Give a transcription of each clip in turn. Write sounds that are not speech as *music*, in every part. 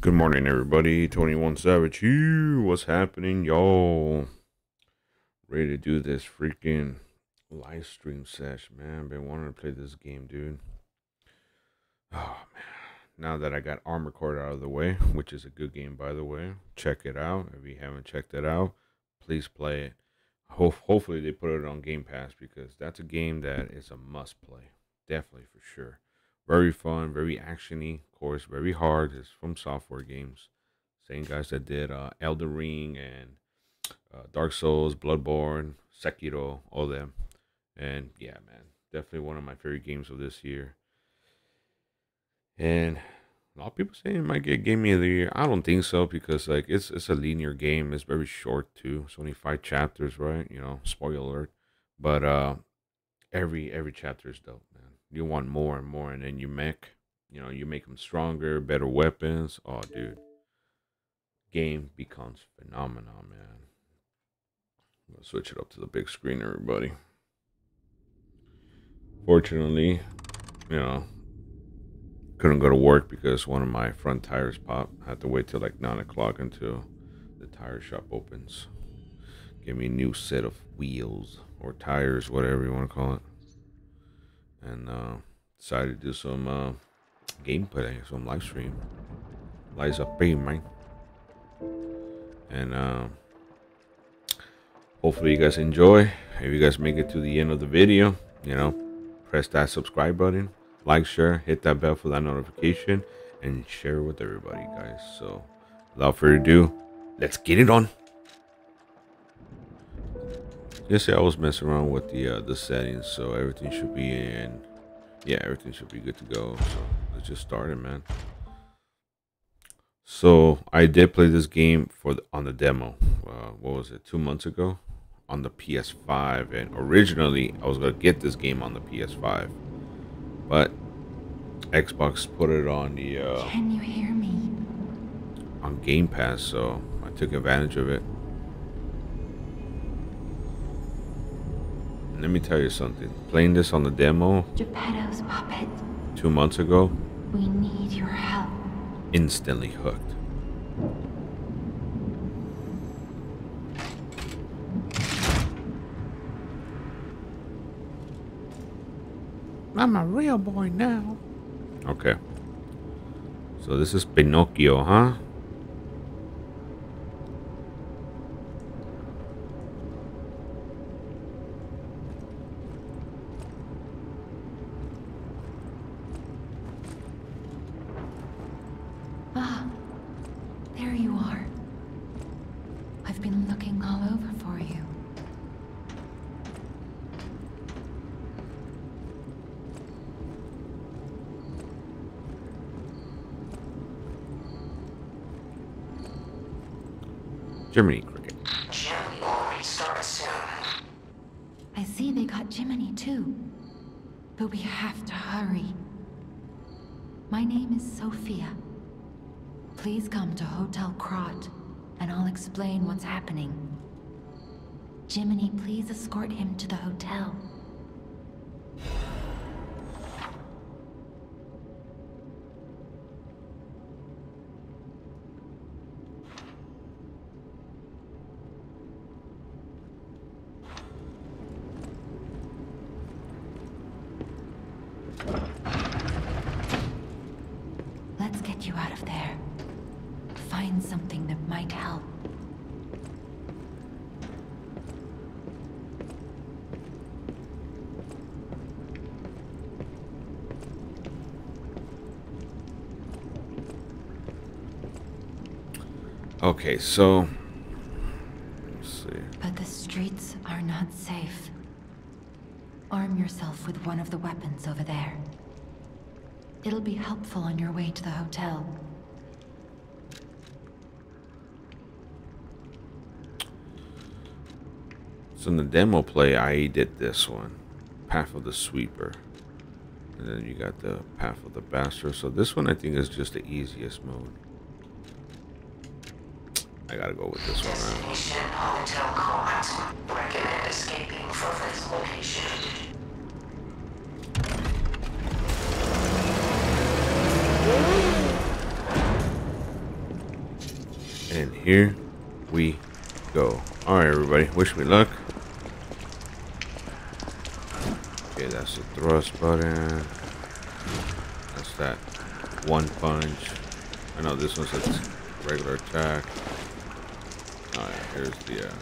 Good morning, everybody. 21 Savage here. What's happening, y'all? Ready to do this freaking live stream sesh, man. Been wanting to play this game, dude. Oh, man. Now that I got Armored Core out of the way, which is a good game, by the way, check it out. If you haven't checked it out, please play it. Ho- hopefully, they put it on Game Pass because that's a game that is a must play. Definitely, for sure. Very fun, very actiony, of course, very hard. It's FromSoftware Games, same guys that did uh, Elden Ring and uh, Dark Souls, Bloodborne, Sekiro, all them. And yeah, man, definitely one of my favorite games of this year. And a lot of people saying it might get Game of the Year. I don't think so because like it's it's a linear game. It's very short too. It's only five chapters, right? You know, spoiler alert. But uh, every every chapter is dope. You want more and more, and then you make, you know, you make them stronger, better weapons. Oh, dude, game becomes phenomenal, man. I'm gonna switch it up to the big screen, everybody. Fortunately, you know, couldn't go to work because one of my front tires popped. I had to wait till like nine o'clock until the tire shop opens. Give me a new set of wheels or tires, whatever you want to call it and uh, decided to do some uh, gameplay, some live stream. Lies of P, man. And uh, hopefully you guys enjoy. If you guys make it to the end of the video, you know, press that subscribe button, like, share, hit that bell for that notification, and share with everybody, guys. So, without further ado, let's get it on. Yesterday I was messing around with the uh, the settings, so everything should be in. Yeah, everything should be good to go. So let's just start it, man. So I did play this game for the, on the demo. Uh, what was it? Two months ago, on the PS5, and originally I was gonna get this game on the PS5, but Xbox put it on the. Uh, Can you hear me? On Game Pass, so I took advantage of it. Let me tell you something. Playing this on the demo Geppetto's puppet. two months ago, We need your help. instantly hooked. I'm a real boy now. Okay. So this is Pinocchio, huh? Ah, there you are. I've been looking all over for you. Jiminy Cricket. I see they got Jiminy too. But we have to hurry. My name is Sophia. Please come to Hotel Krat, and I'll explain what's happening. Gemini, please escort him to the hotel. Okay, so let's see. But the streets are not safe. Arm yourself with one of the weapons over there. It'll be helpful on your way to the hotel. So in the demo play, I did this one, Path of the Sweeper, and then you got the Path of the Bastard. So this one I think is just the easiest mode. I gotta go with this one. Man. Destination Hotel Krat. Recommend escaping from this location. And here we go. Alright, everybody. Wish me luck. Okay, that's the thrust button. That's that one punch. I know this one's a regular attack. Alright, here's the uh,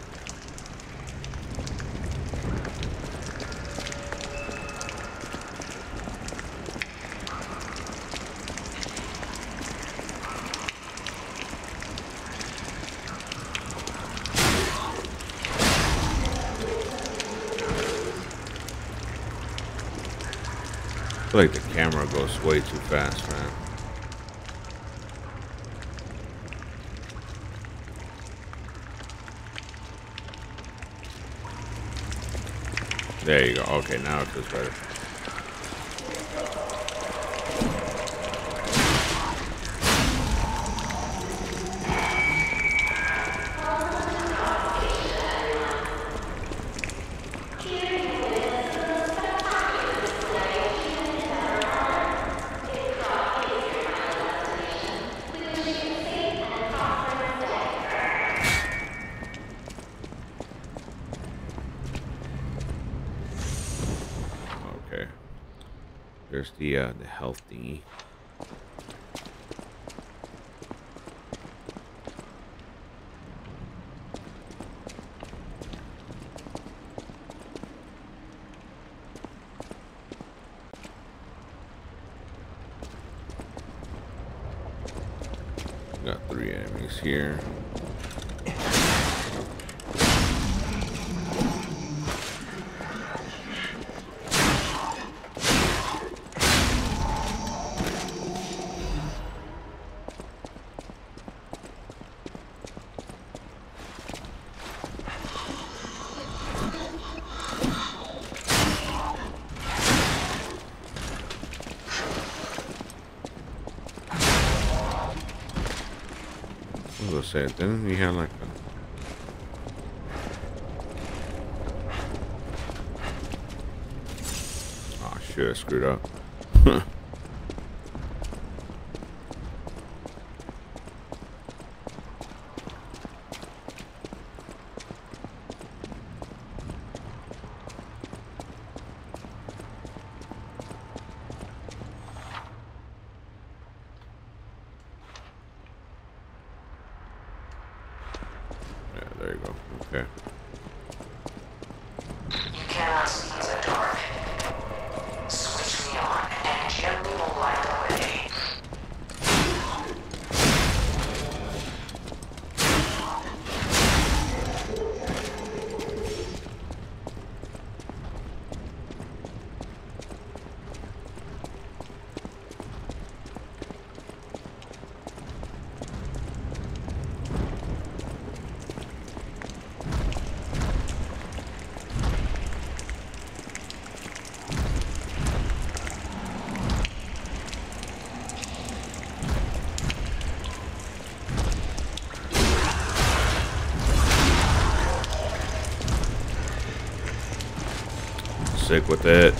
I feel like the camera goes way too fast, man. There you go. Okay, now it feels better. There's the uh, the health thingy. Got three enemies here. I was say, didn't he have like a... Oh shit, I screwed up. Sick with it.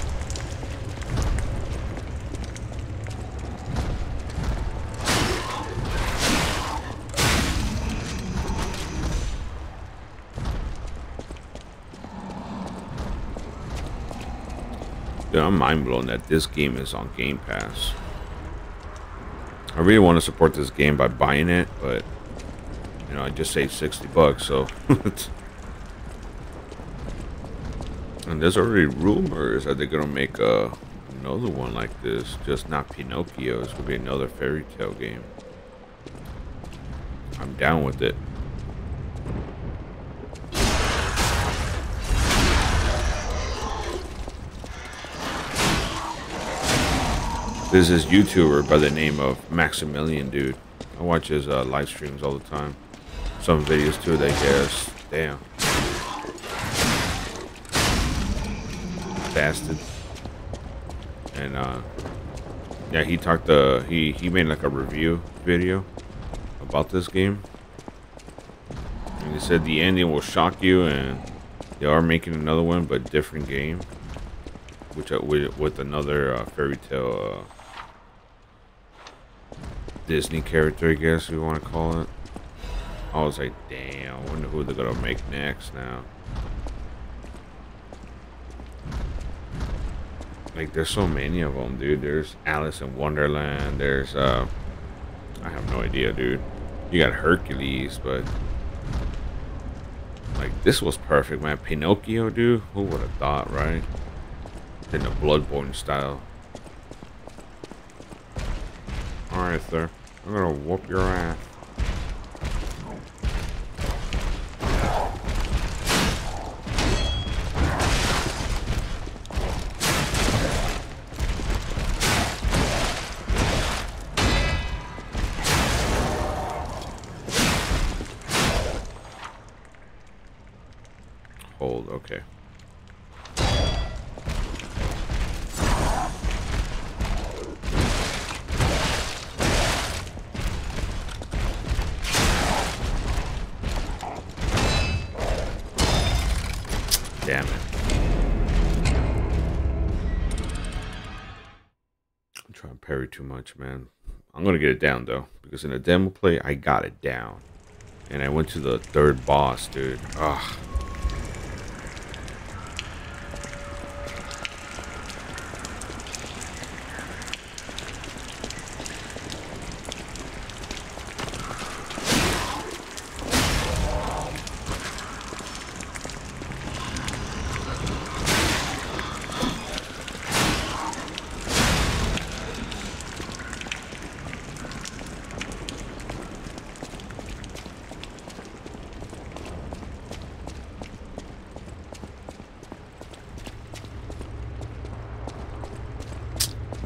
Dude, I'm mind blown that this game is on Game Pass. I really want to support this game by buying it, but you know, I just saved 60 bucks, so *laughs* And there's already rumors that they're gonna make uh, another one like this, just not Pinocchio. It's gonna be another fairy tale game. I'm down with it. This YouTuber by the name of Maximilian, dude. I watch his uh, live streams all the time. Some videos too. They guess, damn. Bastard. And uh yeah, he talked uh he he made like a review video about this game. And he said the ending will shock you and they are making another one but different game. Which uh, with, with another uh, fairy tale uh Disney character, I guess you want to call it. I was like, damn, I wonder who they're gonna make next now. Like, there's so many of them, dude. There's Alice in Wonderland. There's, uh, I have no idea, dude. You got Hercules, but like this was perfect, man. Pinocchio, dude. Who would have thought, right? In the Bloodborne style. Alright, sir. I'm gonna whoop your ass. Hold, okay. Damn it. I'm trying to parry too much, man. I'm gonna get it down though, because in a demo play, I got it down. And I went to the third boss, dude. Ugh.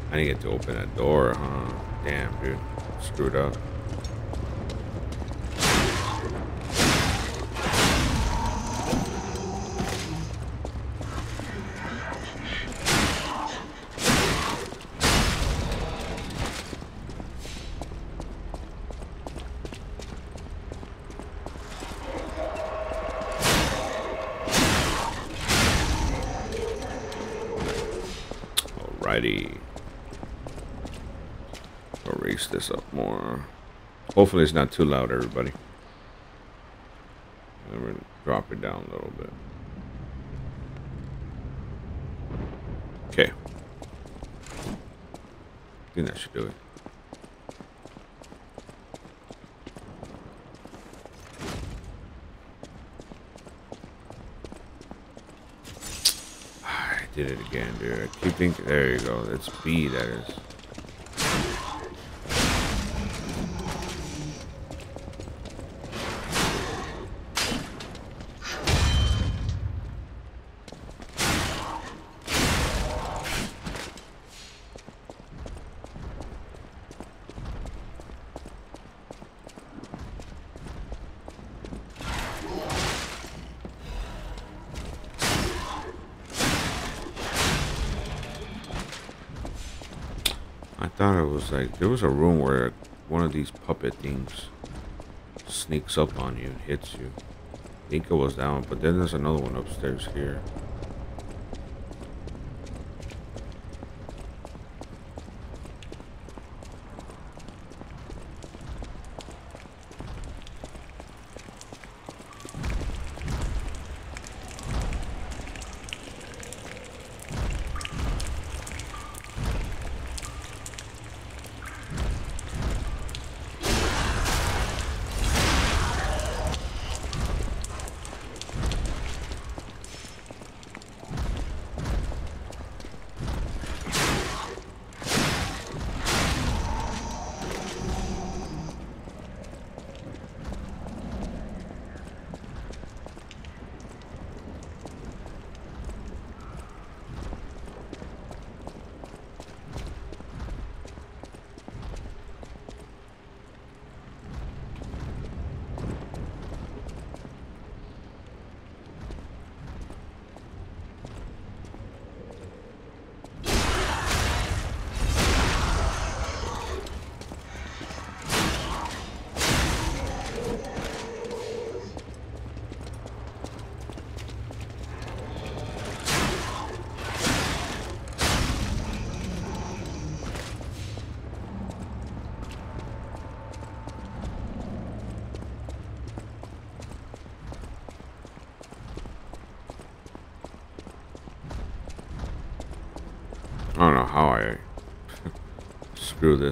I didn't get to open that door, huh? Damn, dude. Screwed up. Alrighty. Raise this up more. Hopefully it's not too loud, everybody. I'm gonna drop it down a little bit. Okay. I think that should do it. Ah, I did it again, dude. I keep thinking. There you go. That's B, that is. Like there was a room where one of these puppet things sneaks up on you and hits you. I think it was one, but then there's another one upstairs here.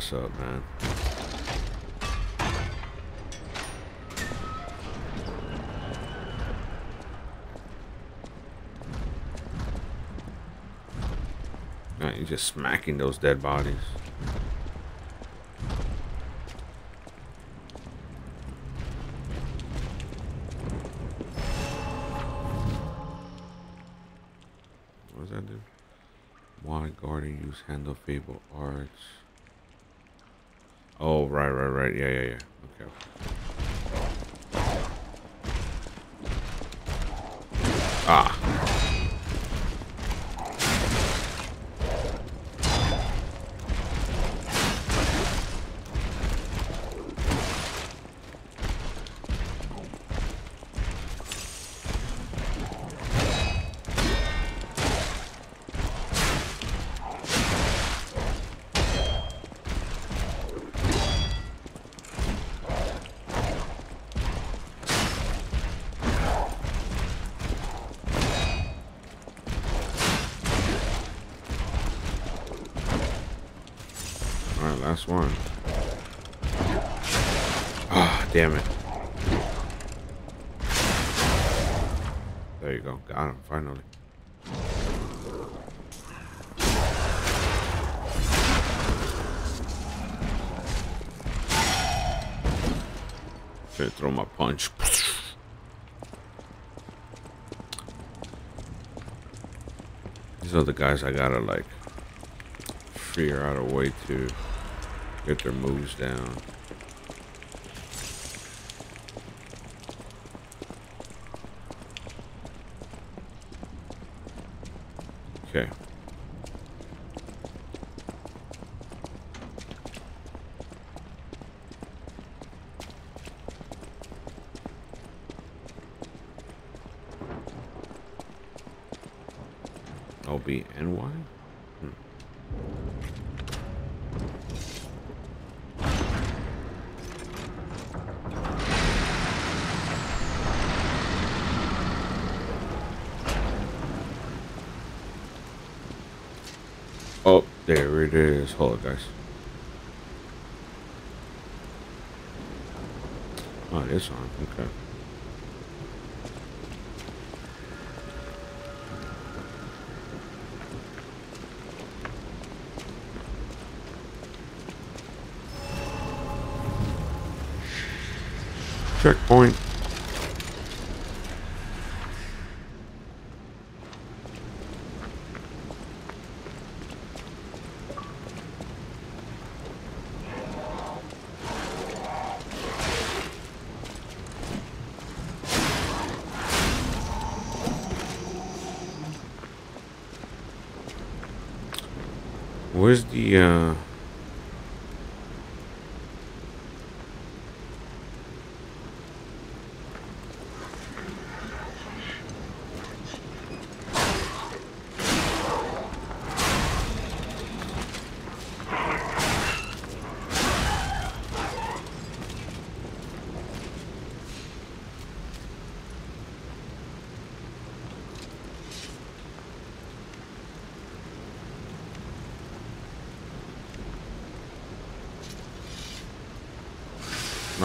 This up, man. Right, you're just smacking those dead bodies. Ah, damn it. There you go. Got him, finally. Should throw my punch. These are the guys I gotta like figure out a way to get their moves down. Okay. O B N Y. Oh, there it is. Hold on, guys. Oh, it is on. Okay. Checkpoint. Where's the uh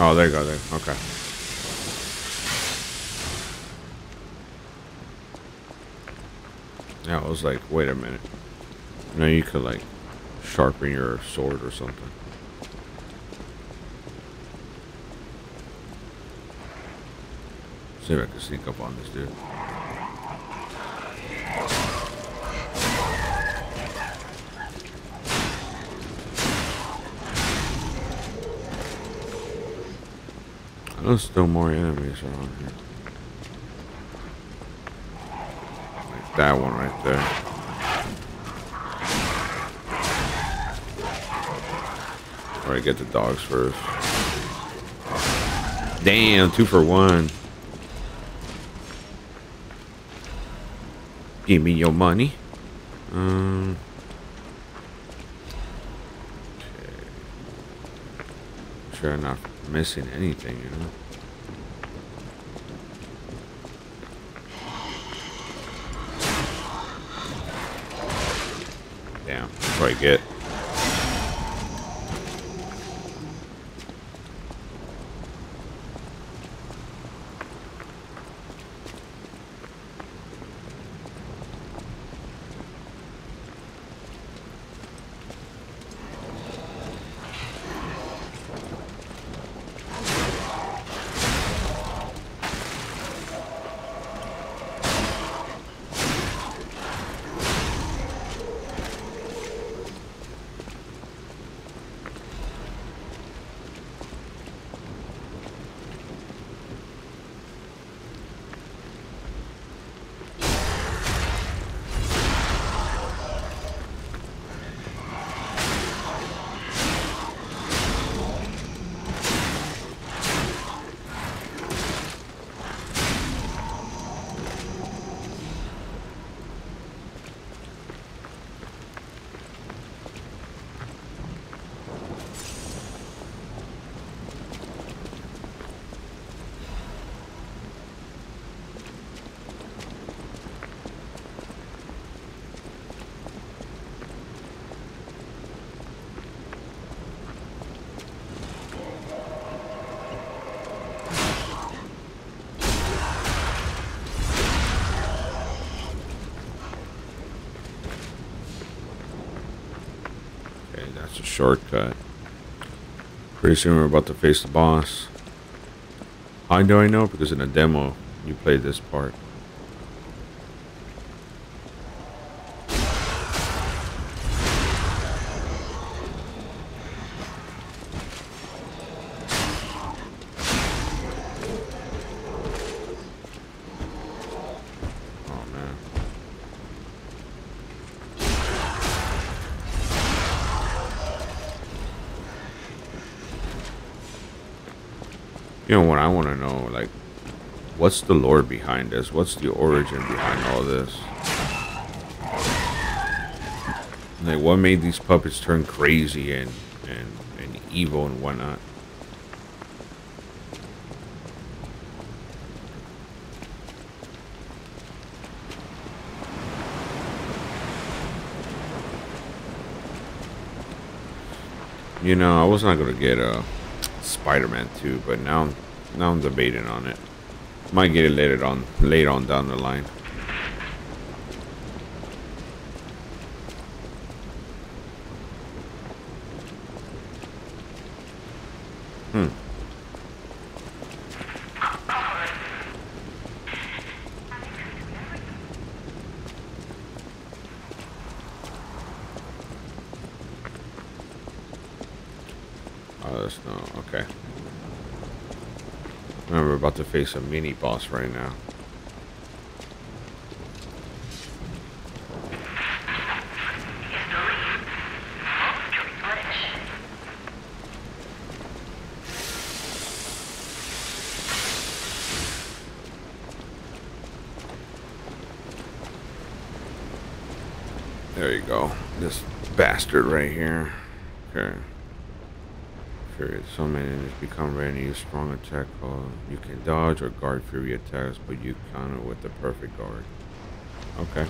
Oh, there you go. There. Okay. Yeah, I was like, wait a minute. Now you could like sharpen your sword or something. See if I can sneak up on this dude. There's still more enemies around here. Like that one right there. Alright, get the dogs first. Damn, two for one. Give me your money. Um. Okay. Sure not missing anything, you know. Damn, that's what I get. Okay, that's a shortcut. Pretty soon we're about to face the boss. How do I know? Because in a demo, you played this part. You know what I want to know, like, what's the lore behind this? What's the origin behind all this? Like, what made these puppets turn crazy and and and evil and whatnot? You know, I was not gonna get a Spider-Man 2, but now, now I'm debating on it. Might get it later on, later on down the line. Hmm. Oh, that's no. Okay. Remember, we're about to face a mini boss right now. There you go. This bastard right here. Fury. Some enemies become ready to use strong attack. Call. You can dodge or guard Fury attacks, but you counter with the perfect guard. Okay.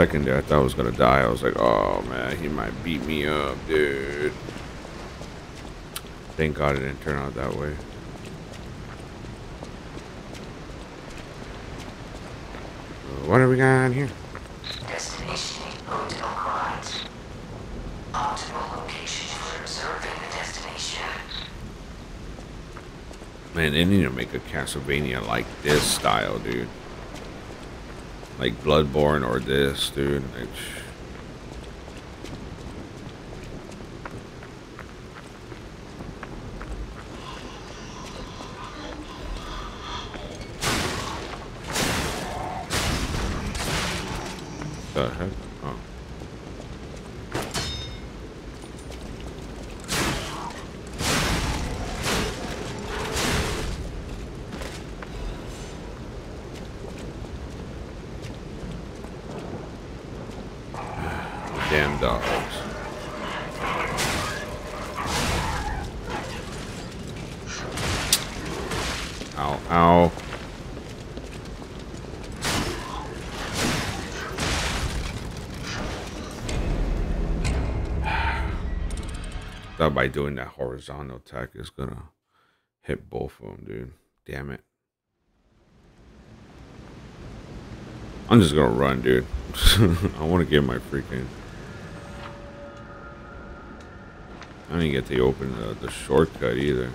Second there, I thought I was gonna die. I was like, oh man, he might beat me up, dude. Thank God it didn't turn out that way. Uh, What are we got here? Destination Hotel Krat. Optimal location for observing the destination. Man, they need to make a Castlevania like this style, dude. Like Bloodborne or this, dude. Like, by doing that horizontal attack is gonna hit both of them, dude. Damn it. I'm just gonna run, dude. *laughs* I want to get my freaking. I didn't get to open the, the shortcut either.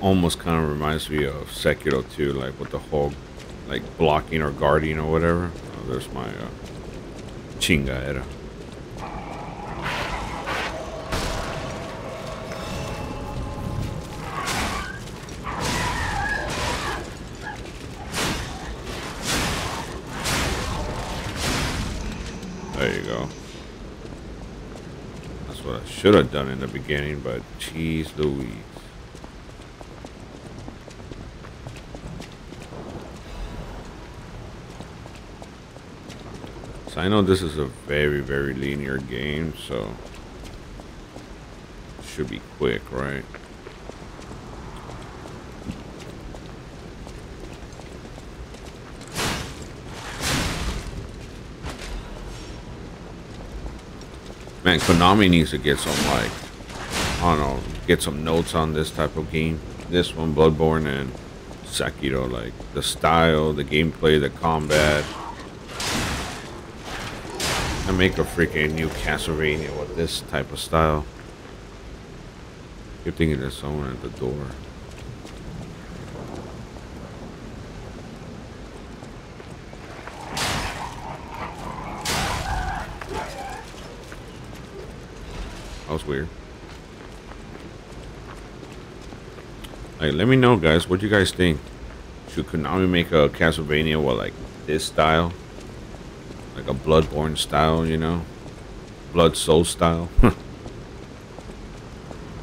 Almost kind of reminds me of Sekiro too, like with the whole, like blocking or guarding or whatever. Oh, there's my uh, chingaera. There you go. That's what I should have done in the beginning, but geez Louise. So I know this is a very, very linear game, so should be quick, right? Man, Konami needs to get some, like, I don't know, get some notes on this type of game. This one, Bloodborne, and Sekiro, like, the style, the gameplay, the combat, make a freaking new Castlevania with this type of style. Keep thinking there's someone at the door. That was weird. Like, let me know, guys. What do you guys think? Should Konami make a Castlevania with like this style? Like a Bloodborne style, you know? Blood Soul style. *laughs*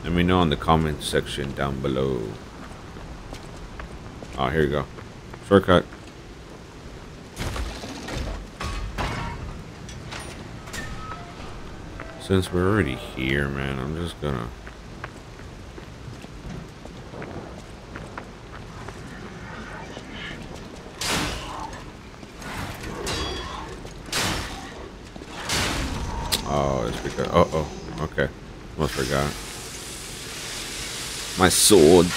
Let me know in the comment section down below. Oh, here you go. Shortcut. Since we're already here, man, I'm just gonna... Oh. Uh oh. Okay. Almost forgot. My sword.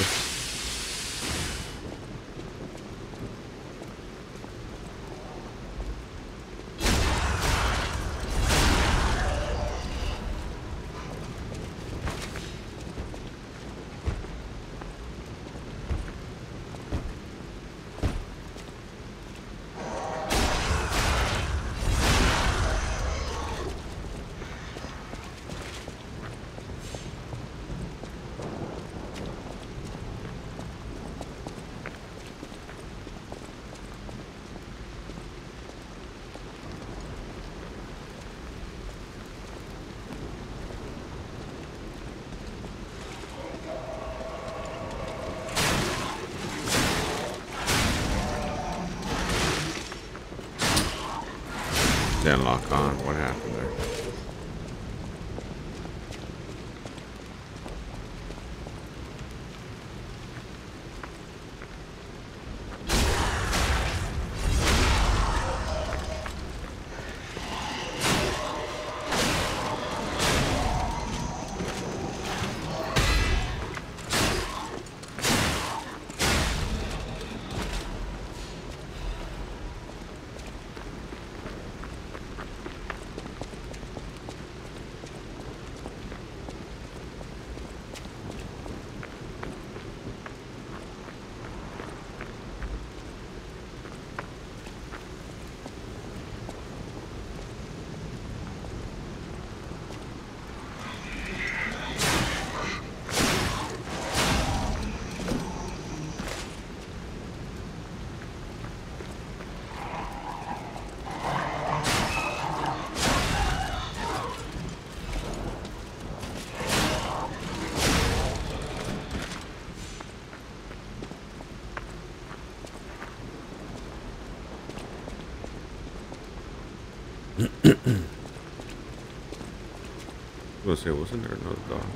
Gonna say, wasn't there another dog?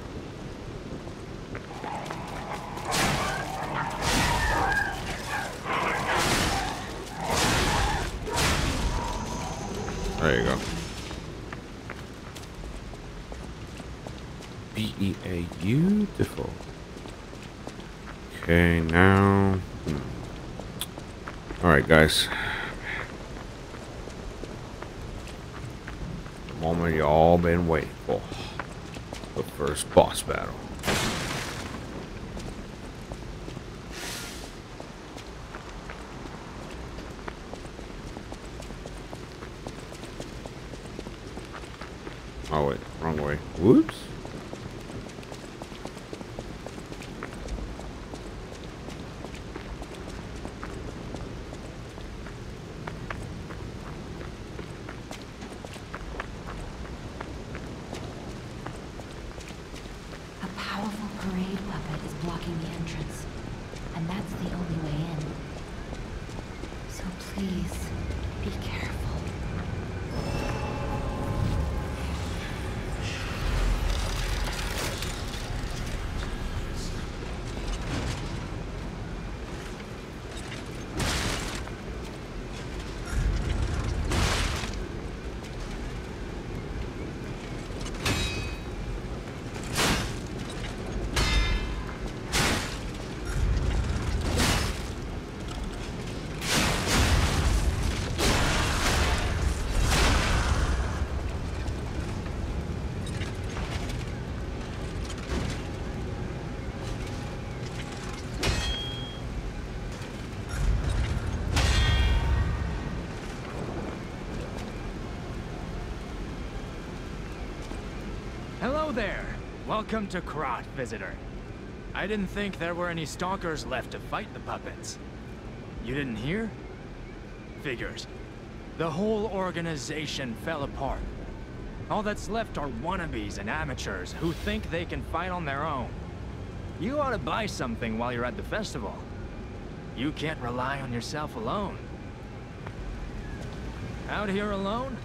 There you go. B E A beautiful. Okay, now. hmm. All right, guys. The moment you all been waiting first boss battle. Oh wait, wrong way. Whoops. A powerful parade puppet is blocking the entrance, and that's the only way in. So please, be careful. Hello there. Welcome to Krat, visitor. I didn't think there were any stalkers left to fight the puppets. You didn't hear? Figures. The whole organization fell apart. All that's left are wannabes and amateurs who think they can fight on their own. You ought to buy something while you're at the festival. You can't rely on yourself alone. Out here alone?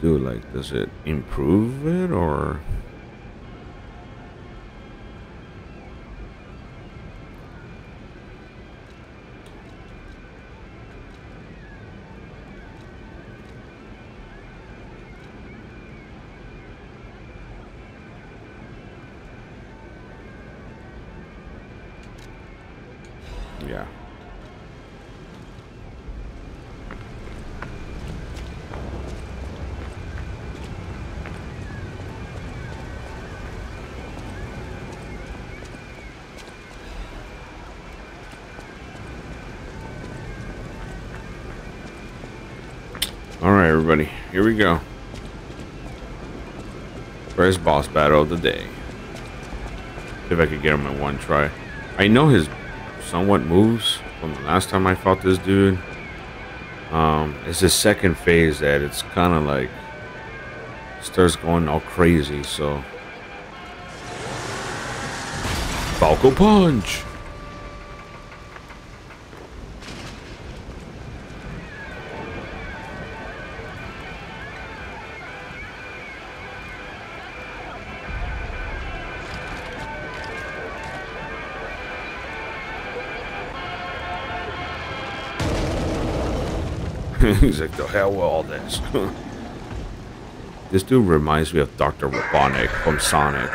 Do? Like, does it improve it or? We go. First boss battle of the day. If I could get him in one try. I know his somewhat moves from the last time I fought this dude. Um, it's the second phase that it's kind of like starts going all crazy. So, Falcon Punch. *laughs* He's like, the hell with all this. *laughs* this dude reminds me of Dr. Robotnik from Sonic.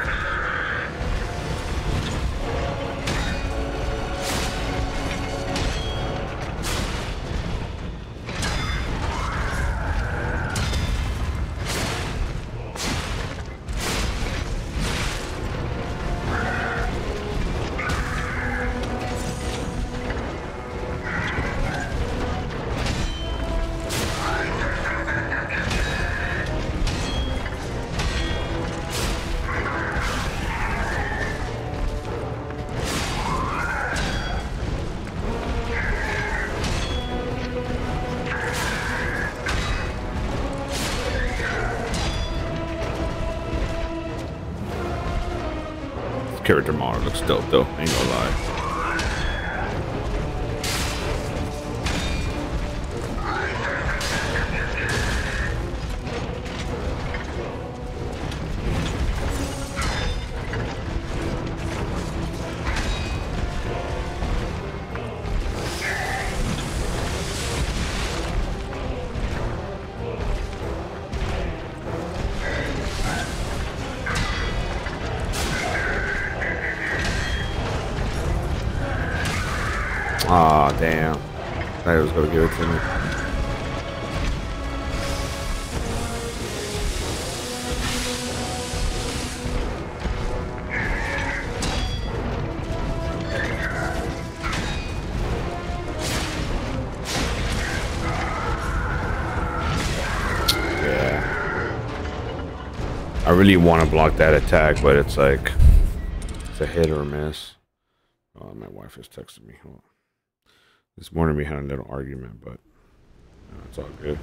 Though, ain't block that attack, but it's like it's a hit or a miss. Oh, my wife is texting me. This morning we had a little argument, but uh, it's all good.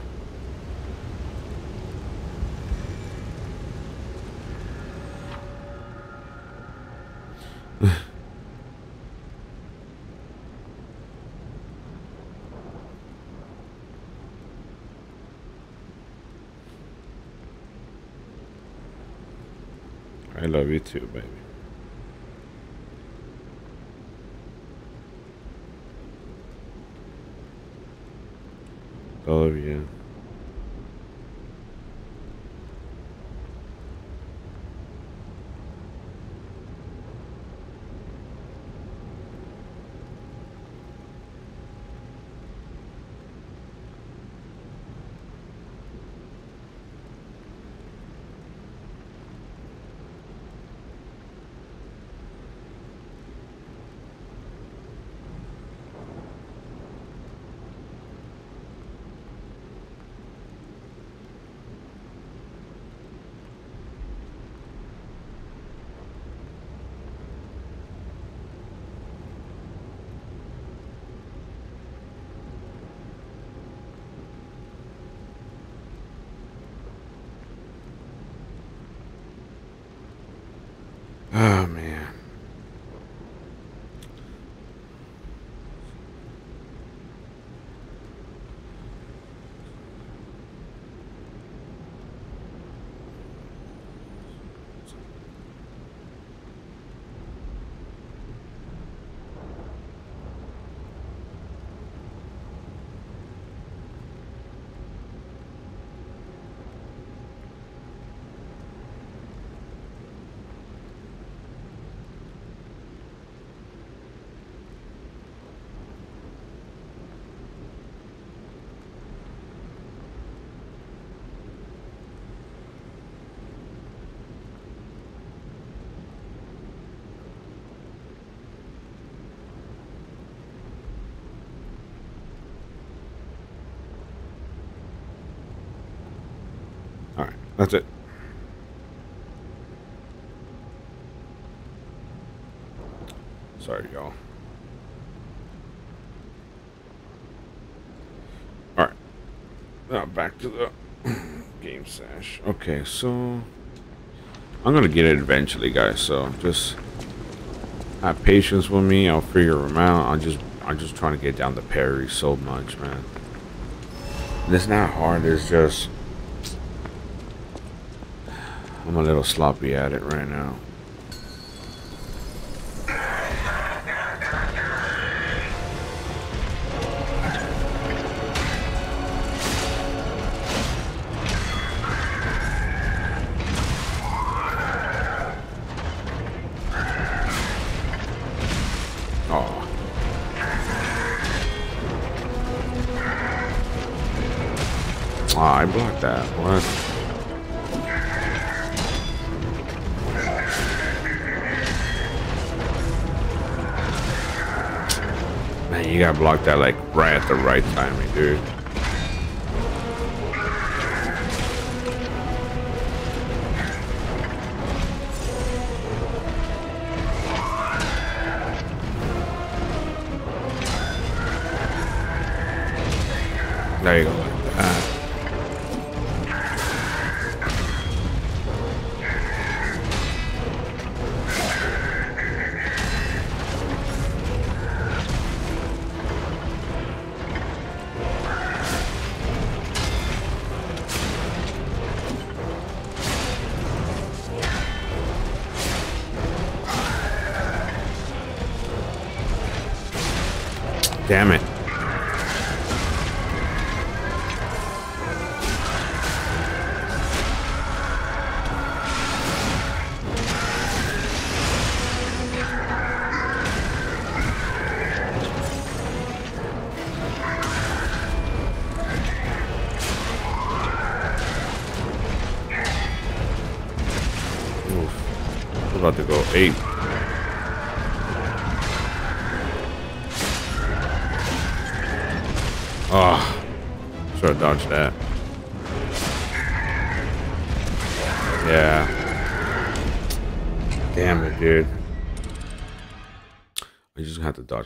That's it. Sorry, y'all. Alright. Now back to the *clears throat* game sash. Okay, so I'm gonna get it eventually, guys. So just have patience with me. I'll figure them out. I'm just I'm just trying to get down the parry so much, man. And it's not hard. It's just I'm a little sloppy at it right now. The right timing, dude.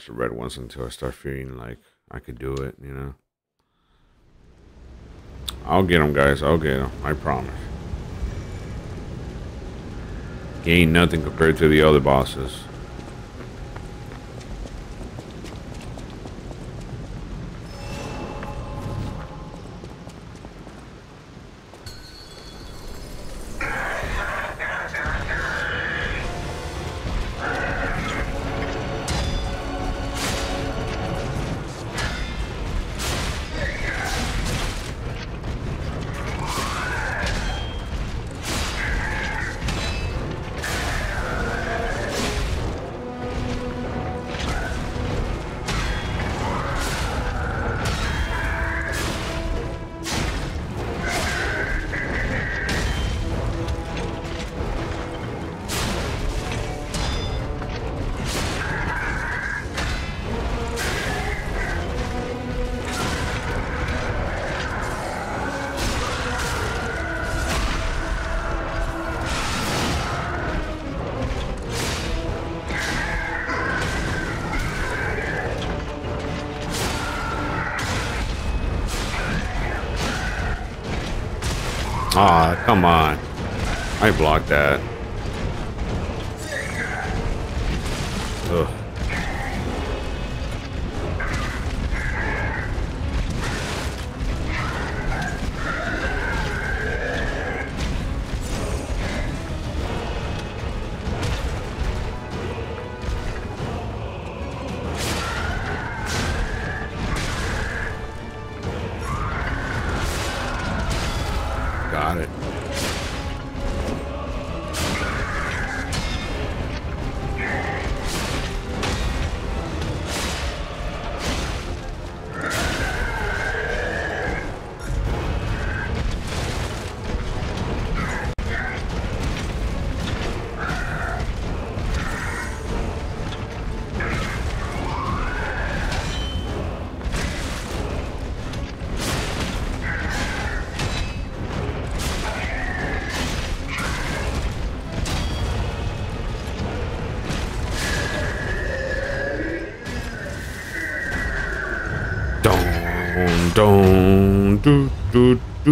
The red ones until I start feeling like I could do it, you know? I'll get them, guys. I'll get them. I promise. Gain nothing compared to the other bosses. Come on. I blocked that.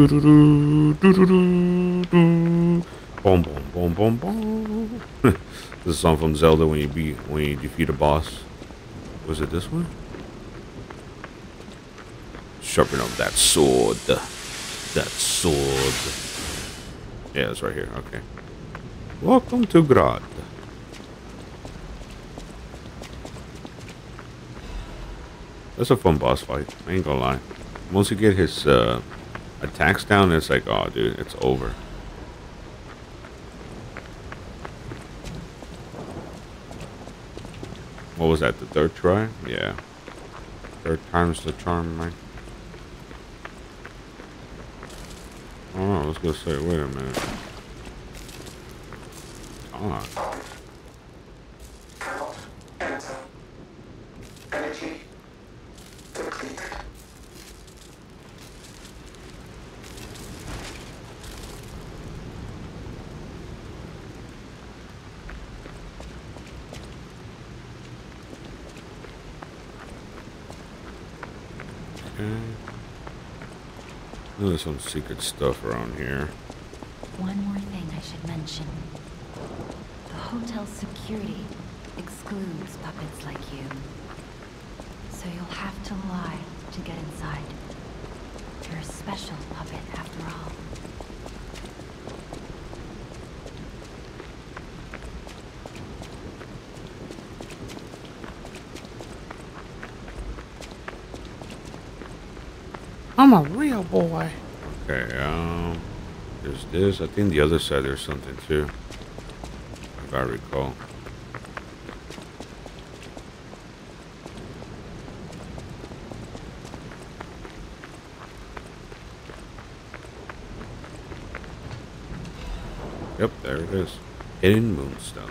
Boom, boom, boom, boom, boom. *laughs* this is a song from Zelda when you beat when you defeat a boss. Was it this one? Sharpen up that sword. That sword. Yeah, it's right here. Okay. Welcome to Grad. That's a fun boss fight. I ain't gonna lie. Once you get his uh, attacks down, it's like, oh, dude, it's over. What was that? The third try? Yeah. Third time's the charm, man. Oh, I was gonna say, wait a minute. Ah. There's some secret stuff around here. One more thing I should mention. The hotel's security excludes puppets like you. So you'll have to lie to get inside. You're a special puppet after all. I'm a real boy. Okay, um, there's this. I think the other side there's something too. If I recall. Yep, there it is. Hidden Moonstone.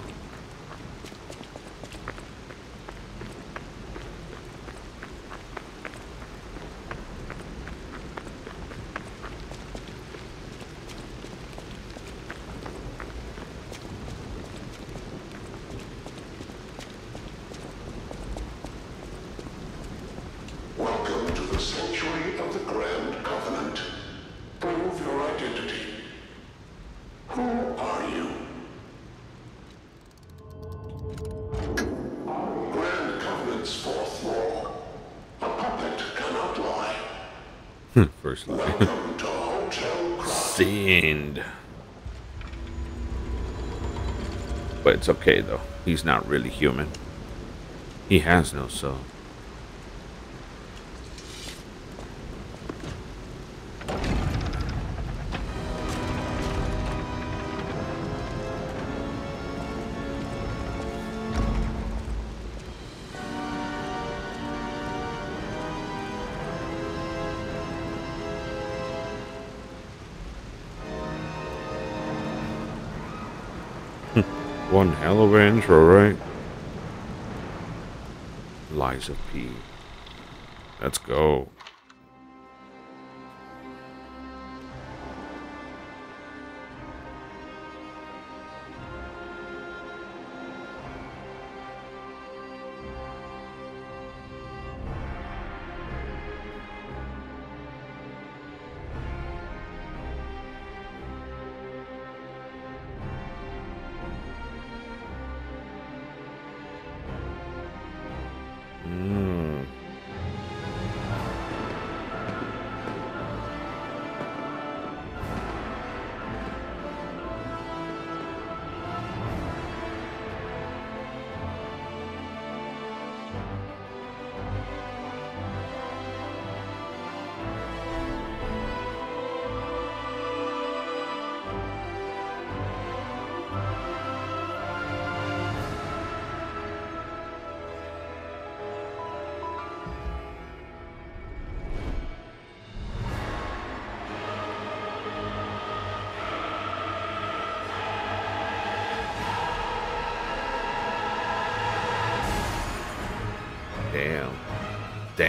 It's okay though. He's not really human. He has no soul. Intro, right? Lies of P. Let's go.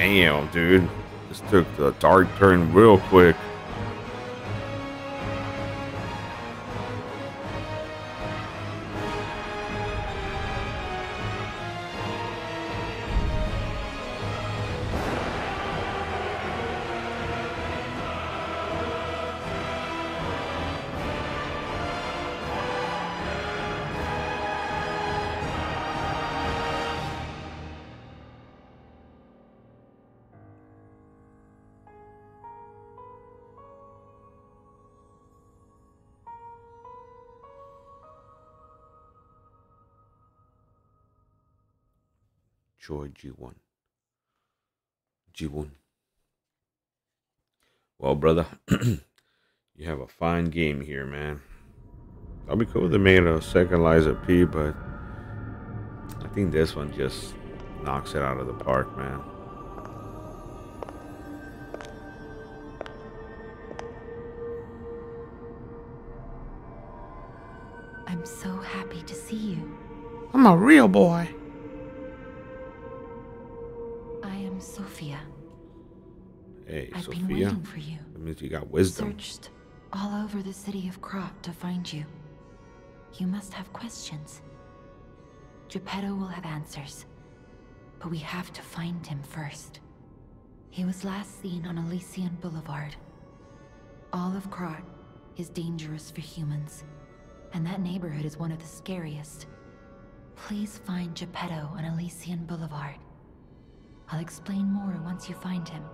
Damn, dude. This took the dark turn real quick. Choi Ji-won. Ji-won. Well, brother, *clears throat* you have a fine game here, man. I'll be cool if they made a second Lies of P, but I think this one just knocks it out of the park, man. I'm so happy to see you. I'm a real boy. For you. Got wisdom. Searched all over the city of Krat to find you. You must have questions. Geppetto will have answers. But we have to find him first. He was last seen on Elysian Boulevard. All of Krat is dangerous for humans. And that neighborhood is one of the scariest. Please find Geppetto on Elysian Boulevard. I'll explain more once you find him.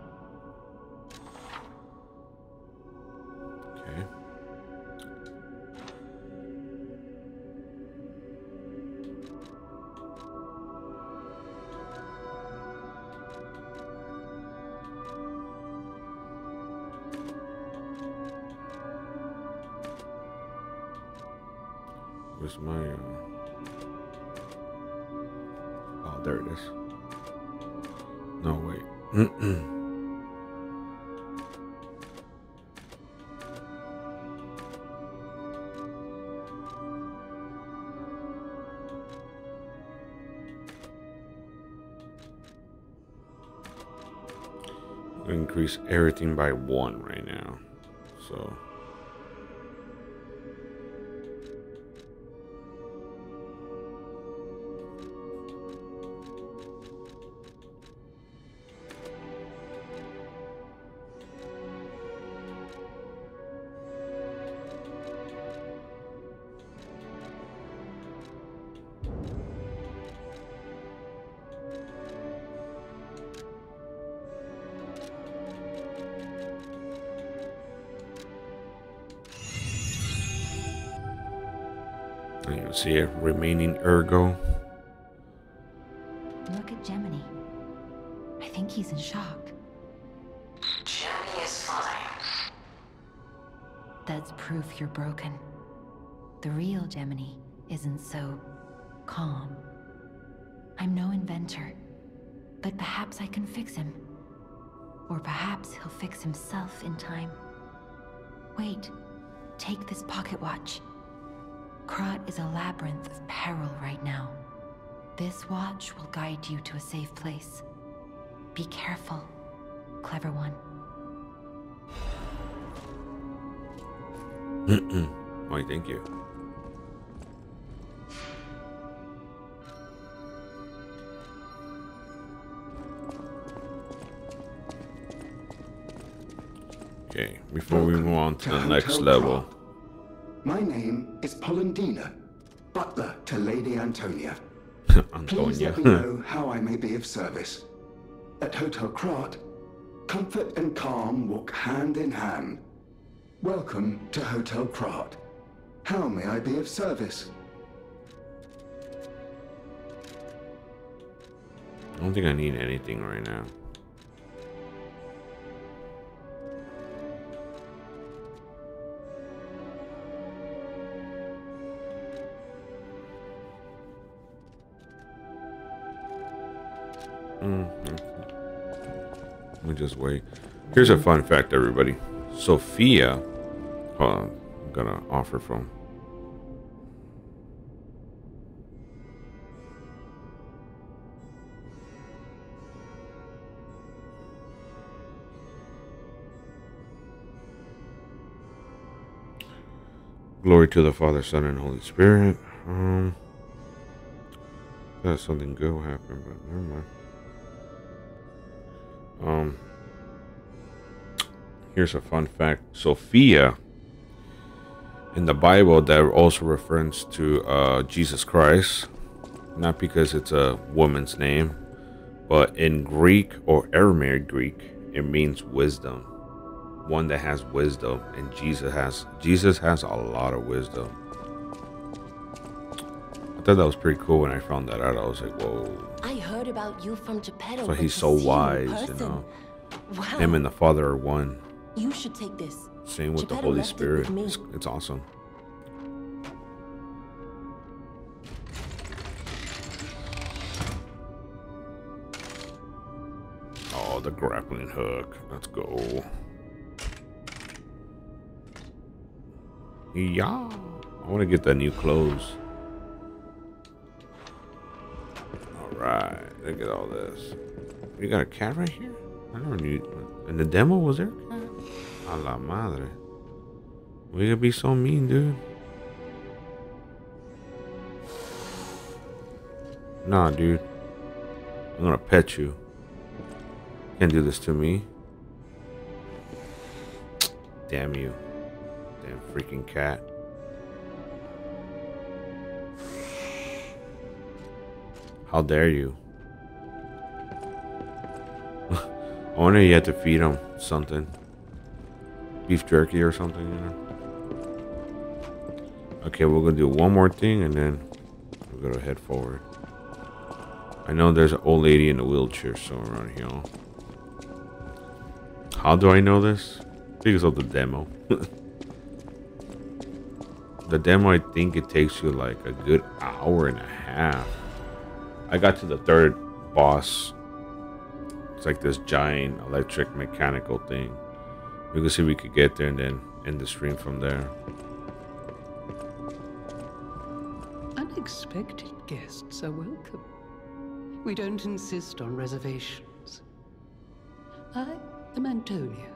Everything by one right now. So. Himself in time. Wait, take this pocket watch. Krat is a labyrinth of peril right now. This watch will guide you to a safe place. Be careful, clever one. *clears throat* Why, thank you. Okay, before we move on to the next Hotel level. My name is Polendina, butler to Lady *laughs* Antonia. Please let me know how I may be of service. At Hotel Krat, comfort and calm walk hand in hand. Welcome to Hotel Krat. How may I be of service? I don't think I need anything right now. Mm, Let me just wait. Here's a fun fact, everybody. Sophia, uh, I'm gonna offer from. Glory to the Father, Son, and Holy Spirit. Um, that's something good will happen, but never mind. Um, here's a fun fact: Sophia in the Bible that also refers to uh, Jesus Christ, not because it's a woman's name, but in Greek or Aramaic Greek, it means wisdom. One that has wisdom, and Jesus has Jesus has a lot of wisdom. I thought that was pretty cool when I found that out. I was like, whoa. I heard about you from Geppetto. So he's so wise, you know. Wow. Him and the Father are one. You should take this. Same with the Geppetto Holy left it Spirit. me. It's, it's awesome. Oh, the grappling hook. Let's go. Yeah. I want to get the new clothes. Alright. Look at all this. We got a cat right here? I never knew. In the demo, was there a cat? A la madre. We could be so mean, dude. Nah, dude. I'm gonna pet you. Can't do this to me. Damn you. Damn freaking cat. How dare you? *laughs* I wonder you had to feed him something. Beef jerky or something, you know? Okay, we're gonna do one more thing and then we're gonna head forward. I know there's an old lady in a wheelchair somewhere around here. How do I know this? Because of the demo. *laughs* the demo, I think it takes you like a good hour and a half. I got to the third boss. It's like this giant electric mechanical thing. We can see we could get there and then end the stream from there. Unexpected guests are welcome. We don't insist on reservations. I am Antonia,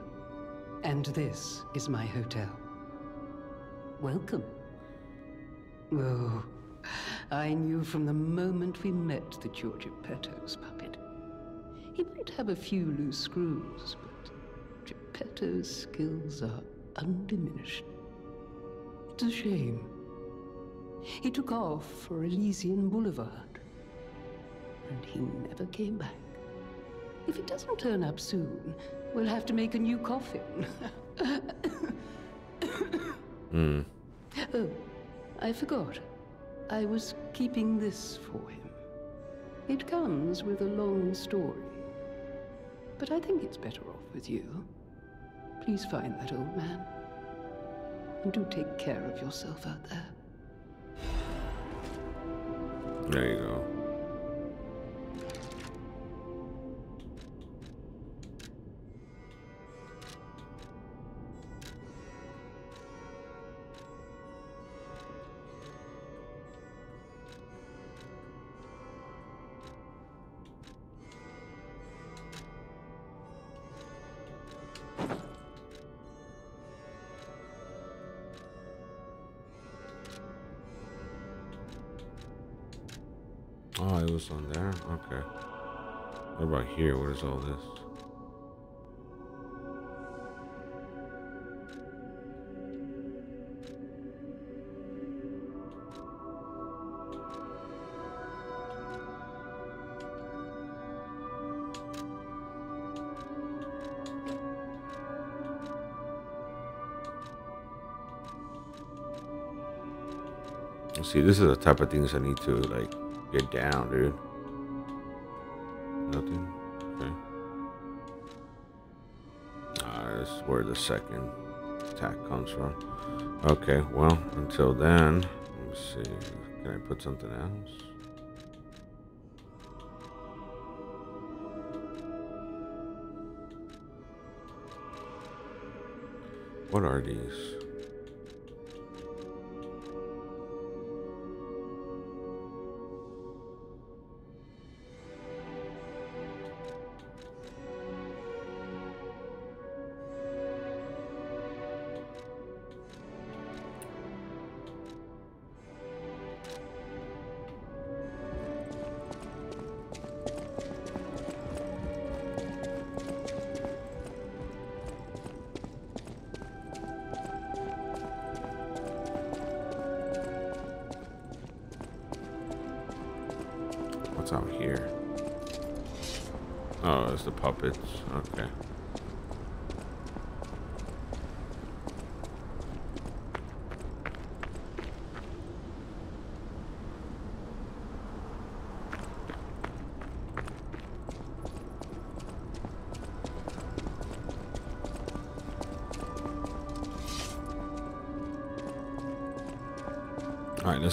and this is my hotel. Welcome. Oh, I knew from the moment we met that you're Geppetto's puppet. He might have a few loose screws, but Geppetto's skills are undiminished. It's a shame. He took off for Elysian Boulevard, and he never came back. If he doesn't turn up soon, we'll have to make a new coffin. *laughs* Hmm. oh, I forgot. I was keeping this for him. It comes with a long story. But I think it's better off with you. Please find that old man. And do take care of yourself out there. There you go. Okay. What about here? What is all this? See, this is the type of things I need to like get down, dude. Where the second attack comes from. Okay, well, until then, let me see. Can I put something else? What are these?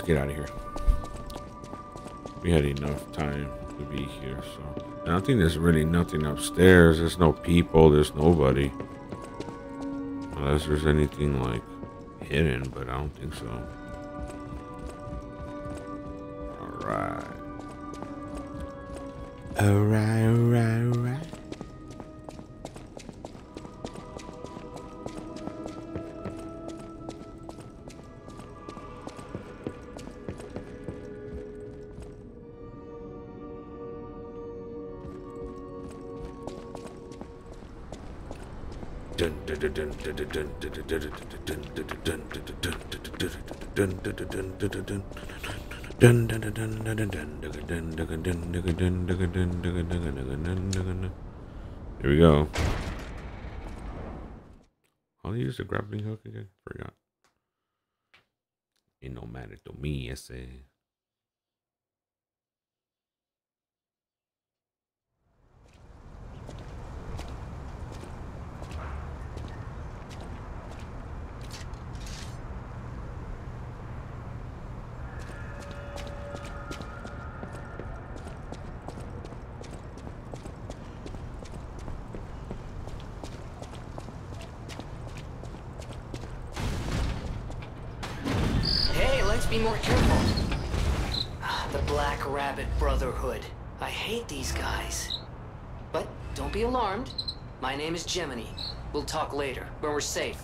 Let's get out of here. We had enough time to be here, so I don't think there's really nothing upstairs. There's no people. There's nobody, unless there's anything like hidden, but I don't think so. Alright. All right. Here we go. I'll use the grappling hook again. Forgot. It no matter to me, ese. Hey, let's be more careful. Ah, The Black Rabbit Brotherhood. I hate these guys. But don't be alarmed. My name is Gemini. We'll talk later, when we're safe.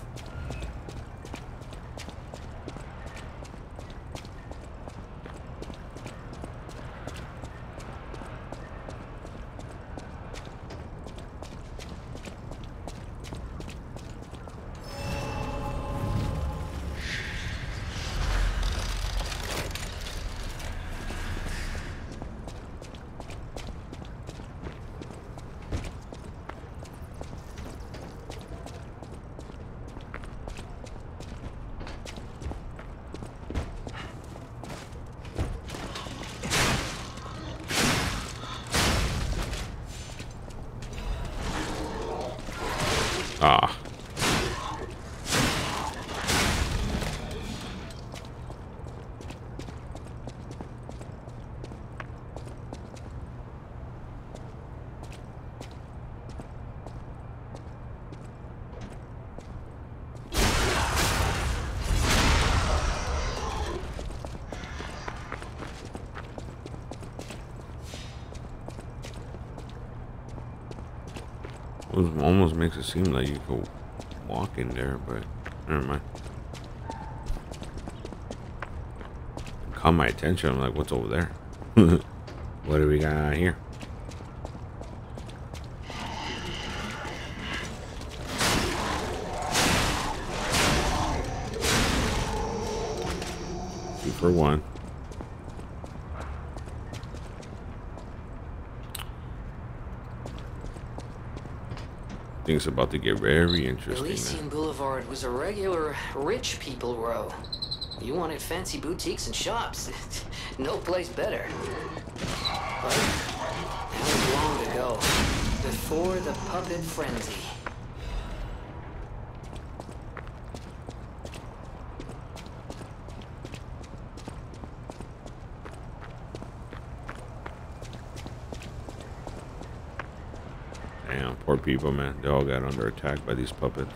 Almost makes it seem like you could walk in there, but never mind. Caught my attention. I'm like, what's over there? *laughs* what do we got here? Two for one. Things about to get very interesting. Elysian Boulevard was a regular rich people row. You wanted fancy boutiques and shops. *laughs* no place better. But that was long ago. Before the puppet frenzy. Damn, poor people, man. They all got under attack by these puppets.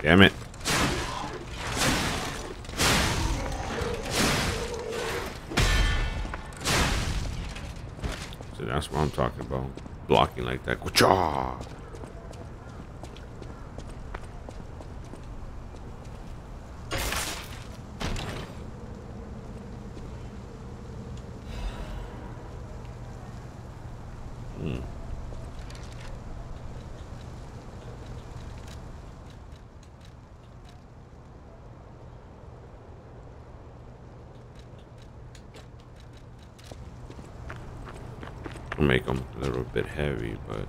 Damn it. So that's what I'm talking about. Blocking like that. Ka-cha! I'll make them a little bit heavy, but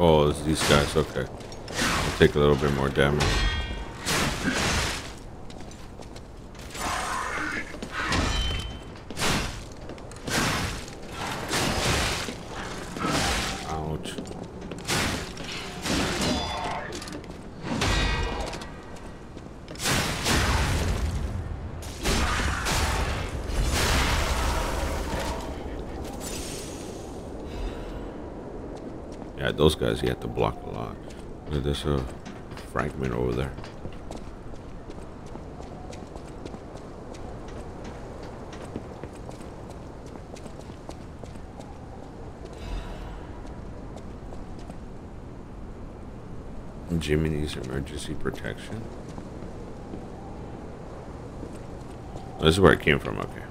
Oh, it's these guys. Okay. I'll take a little bit more damage. Yeah, those guys you have to block a lot. Look at this uh, fragment over there. Jiminy's emergency protection. This is where I came from, okay.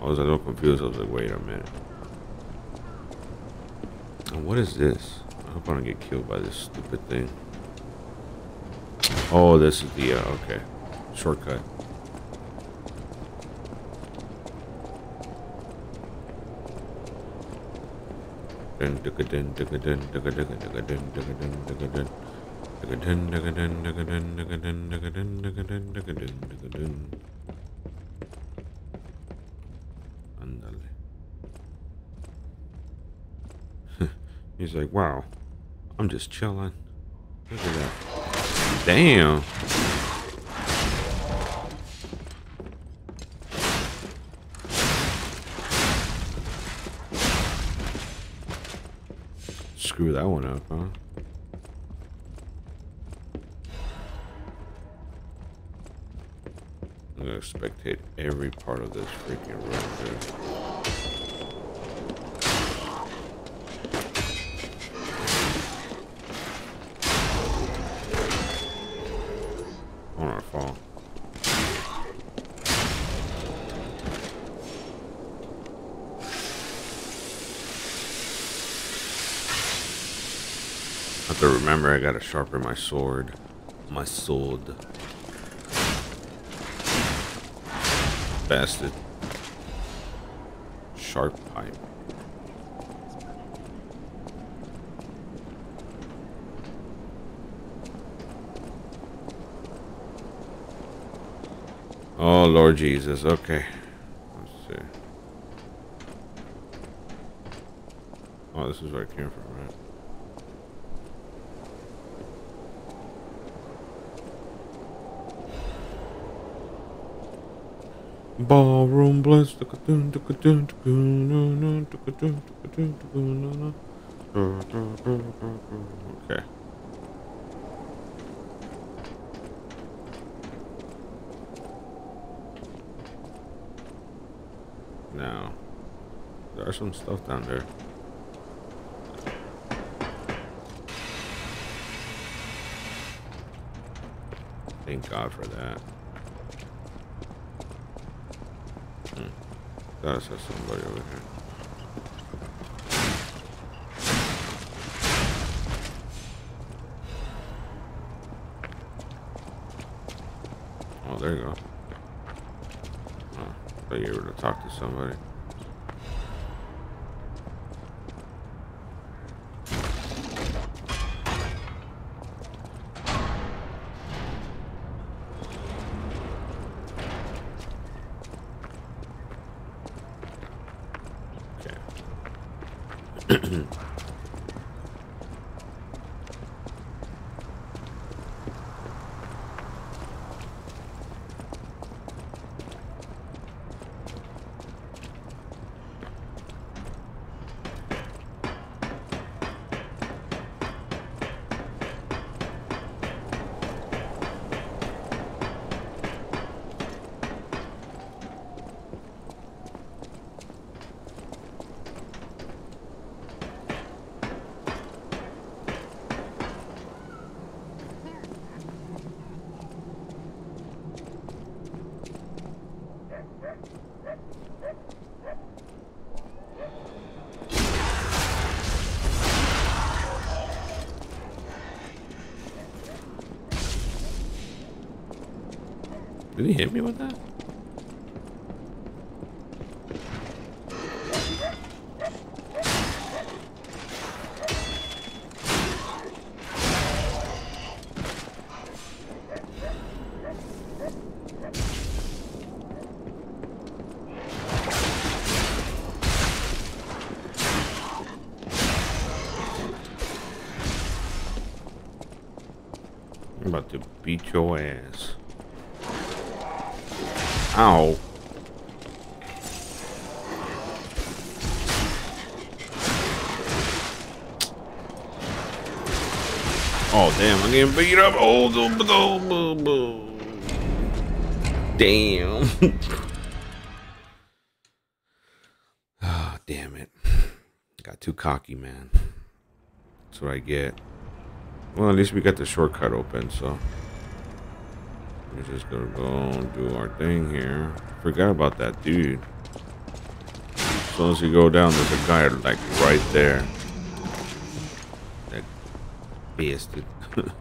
I was a little confused. I was like, wait a minute. And what is this? Hope I don't get killed by this stupid thing. Oh, this is the, uh, okay. Shortcut. He's like, wow, I'm just chilling. Look at that. Damn. Screw that one up, huh? I'm gonna spectate every part of this freaking room, dude. I wanna fall. I have to I gotta sharpen my sword. My sword. Bastard. Sharp pipe. Oh, Lord Jesus. Okay. Let's see. Oh, this is where I came from, right? Ballroom blitz. Okay. Now, there's some stuff down there. Thank God for that. Hmm. Somebody over here. Oh, there you go. Oh, thought you were to talk to somebody. Okay. Did he hit me with that? I'm about to beat your ass. Ow. Oh damn, I'm getting beat up. Oh, damn. Oh, *laughs* damn it. Got too cocky, man. That's what I get. Well, at least we got the shortcut open, so. We're just gonna go and do our thing here. Forgot about that dude. As soon as you go down, there's a guy like right there. That bastard. *laughs*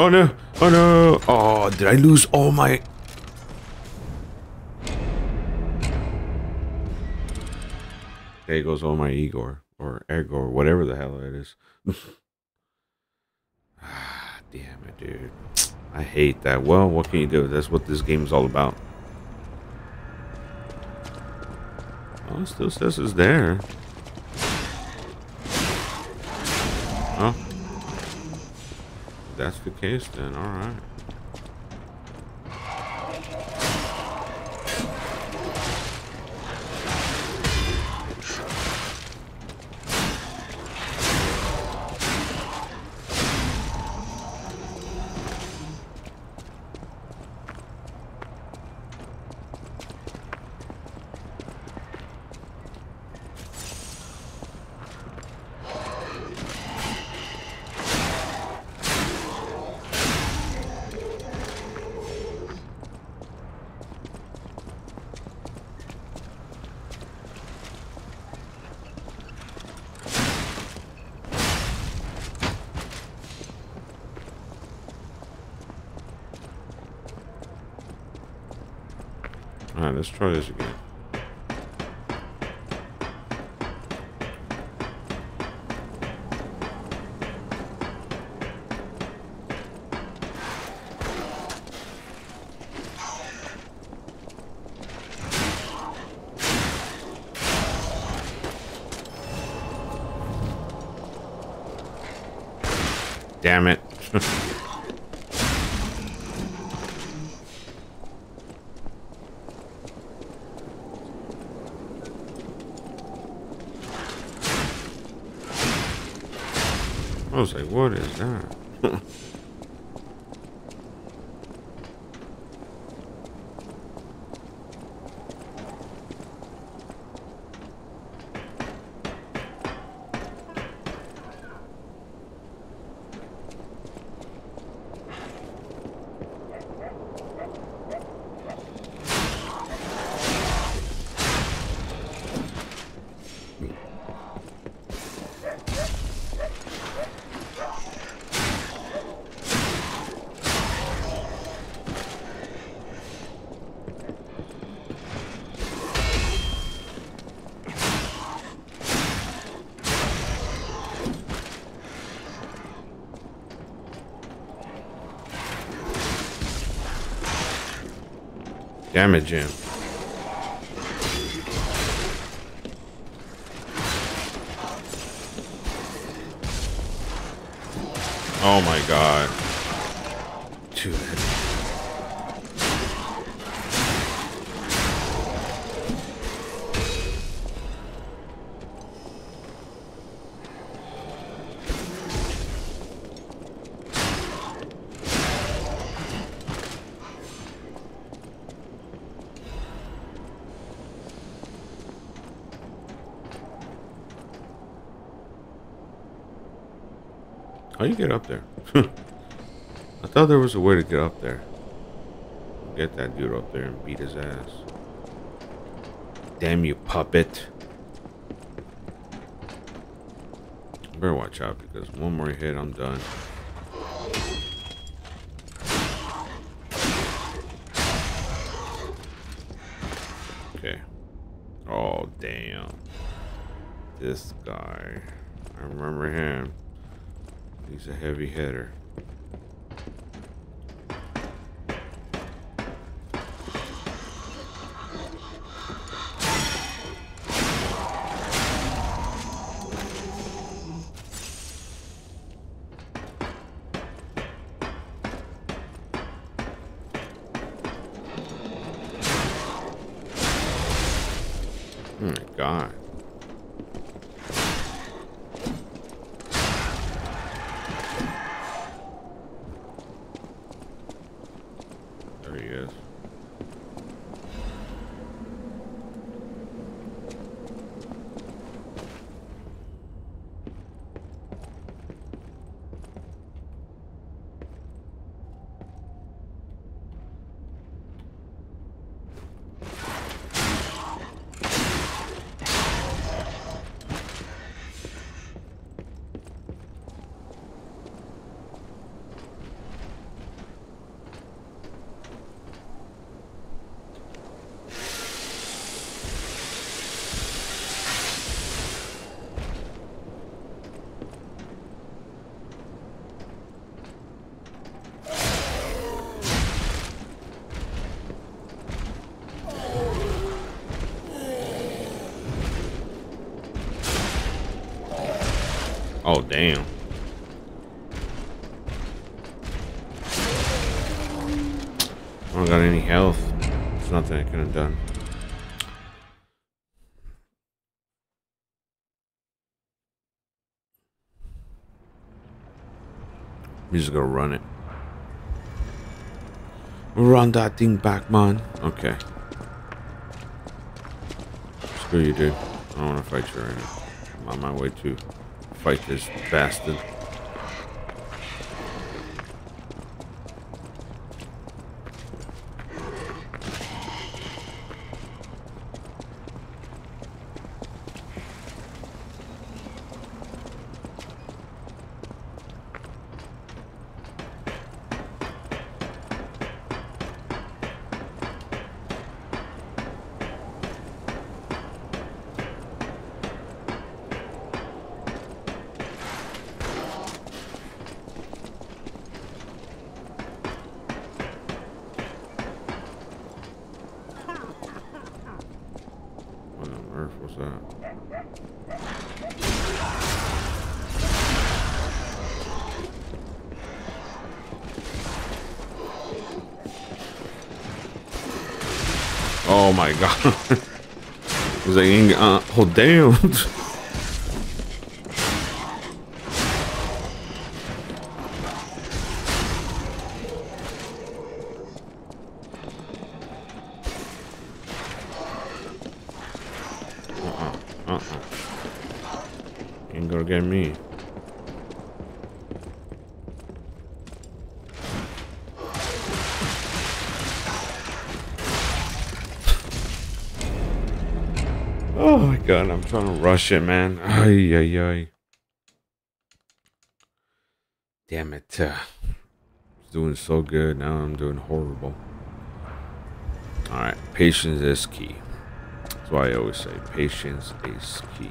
Oh no! Oh no! Oh, did I lose all my... There goes all my Igor. Or Egor, whatever the hell it is. *sighs* ah, damn it, dude. I hate that. Well, what can you do? That's what this game is all about. Oh, it still says it's there. Oh that's the case, then. Alright, damage him. Oh my god. Get up there? *laughs* I thought there was a way to get up there. Get that dude up there and beat his ass. Damn you, puppet. Better watch out because one more hit, I'm done. A heavy hitter. Oh my god. There he is. Oh, damn. I don't got any health. There's nothing I could have done. We just gonna run it. Run that thing back, man. Okay. Screw you, dude. I don't want to fight you right now. I'm on my way to fight this bastard. What on earth was that? Oh my god. *laughs* He's like, "Ain't- uh, oh damn. *laughs* trying to rush it, man. Ay, ay, ay. Damn it. Uh, doing so good. Now I'm doing horrible. Alright, patience is key. That's why I always say patience is key.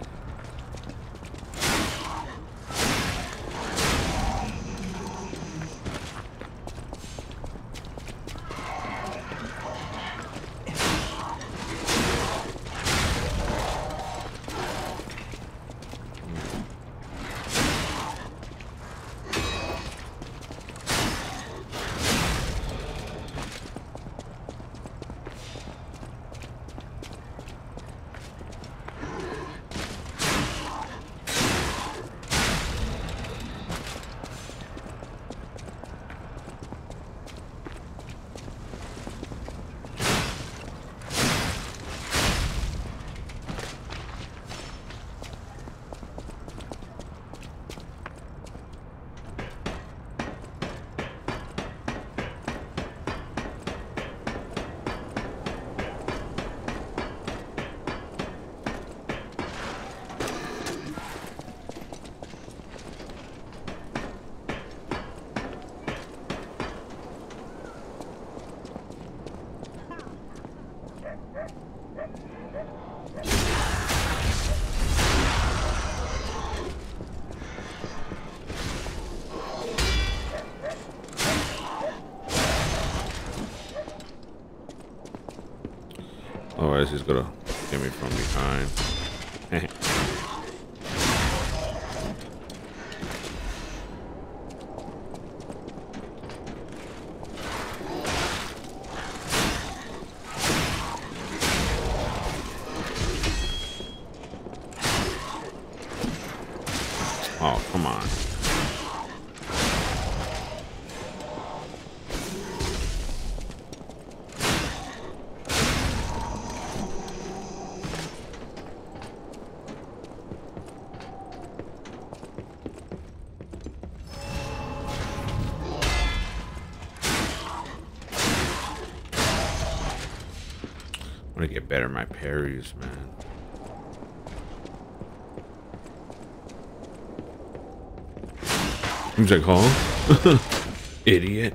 Like, huh? *laughs* Idiot.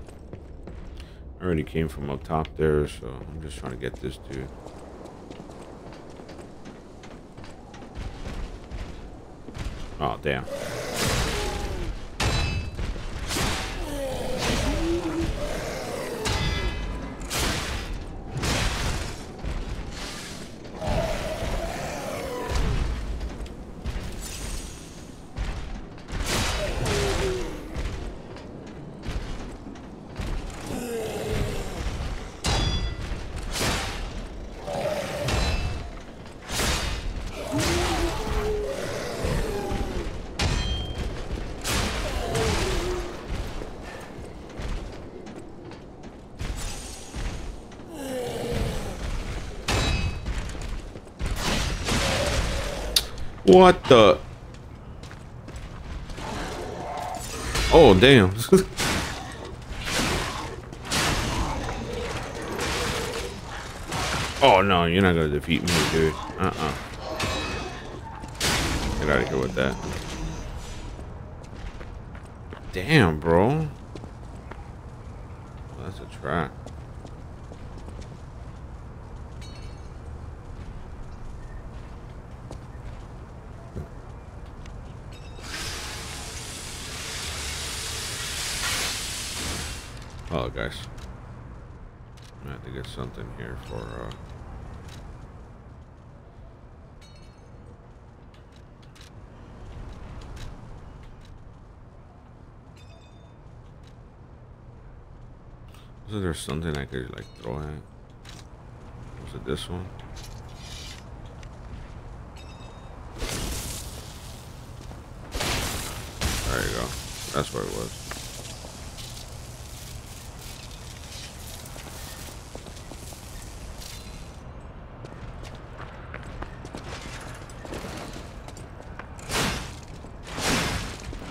I already came from up top there, so I'm just trying to get this dude. Oh, damn. What the? Oh, damn. *laughs* oh, no, you're not going to defeat me, dude. Uh-uh. Get out of here with that. Damn, bro. That's a trap. Oh, guys. I have to get something here for, uh... Was there something I could, like, throw at? Was it this one? There you go. That's what it was.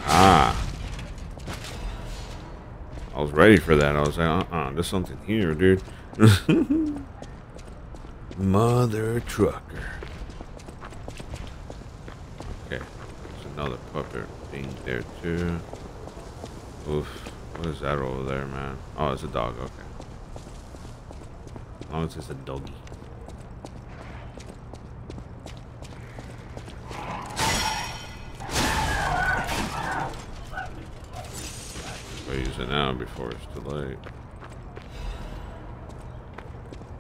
Ah. I was ready for that. I was like, uh-uh, there's something here, dude. *laughs* Mother trucker. Okay. There's another puppet thing there, too. Oof. What is that over there, man? Oh, it's a dog. Okay. As long as it's a doggy. I'll use it now before it's too late.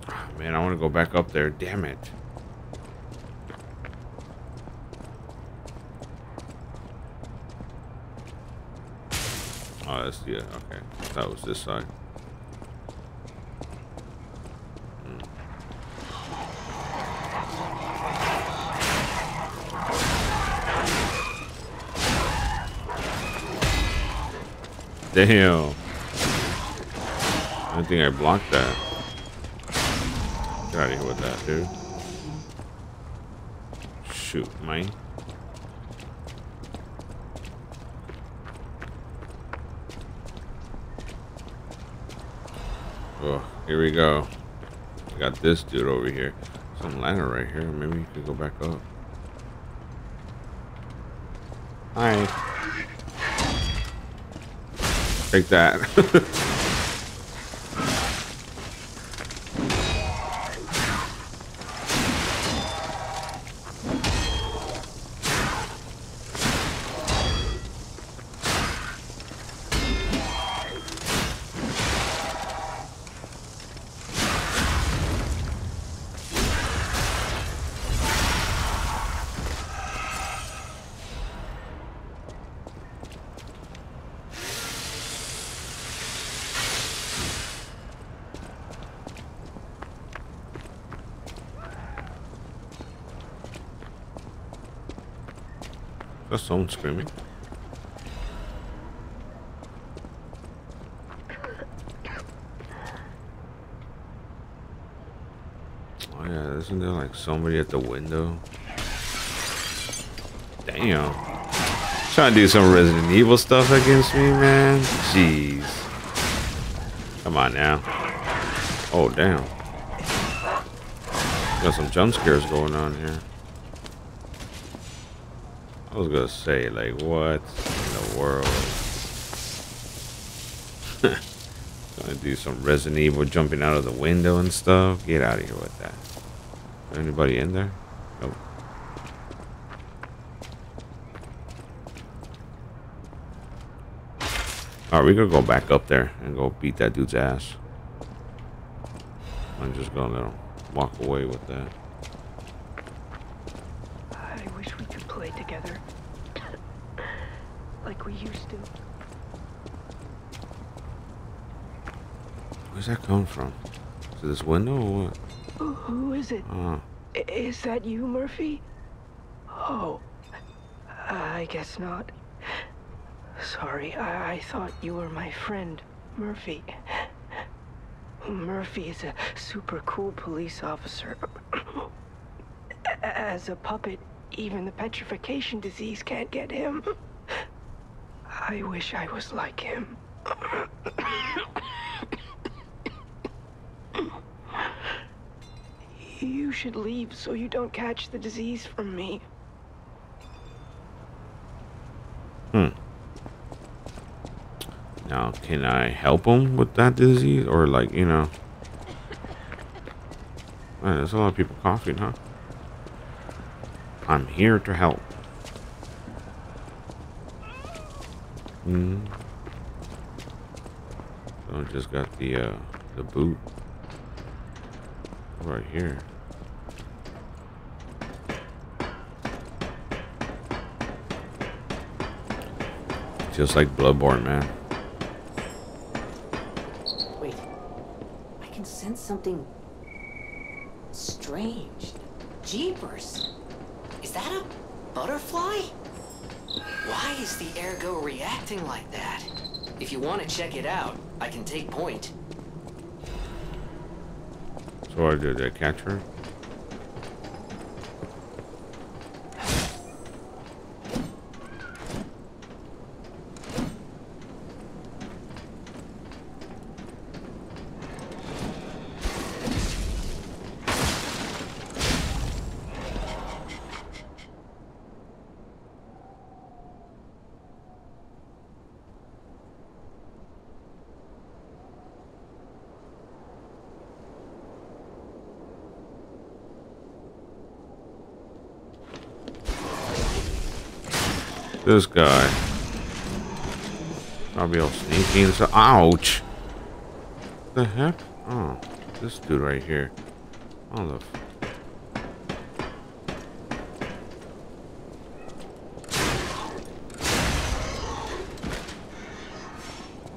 Ah, Man, I want to go back up there. Damn it. Oh, that's yeah. Okay, that was this side. Damn. I don't think I blocked that. Get out of here with that, dude. Shoot, mine. Oh, here we go. We got this dude over here. Some ladder right here. Maybe we could go back up. Hi. Take that. *laughs* That's someone screaming. Oh yeah, isn't there like somebody at the window? Damn. Trying to do some Resident Evil stuff against me, man. Jeez. Come on now. Oh, damn. Got some jump scares going on here. I was gonna say, like, what in the world? *laughs* Gonna do some Resident Evil jumping out of the window and stuff. Get out of here with that. Anybody in there? Nope. Alright, we gonna go back up there and go beat that dude's ass. I'm just gonna walk away with that. I wish we could play together. like we used to. Where's that come from? Is this window or what? Who, who is it? Oh, Is that you, Murphy? Oh, I guess not. Sorry, I, I thought you were my friend, Murphy. Murphy is a super cool police officer. As a puppet, even the petrification disease can't get him. I wish I was like him. You should leave so you don't catch the disease from me. hmm. Now, can I help him with that disease? Or, like, you know. *laughs* Man, there's a lot of people coughing, huh? I'm here to help. Hmm. So I just got the, uh, the boot. Right here. Just like Bloodborne, man. Wait. I can sense something strange. Jeepers. Is that a butterfly? Why is the ergo reacting like that? If you want to check it out, I can take point. So I did I catch her? This guy. Probably all sneaky and so ouch. The heck? Oh, this dude right here. Oh the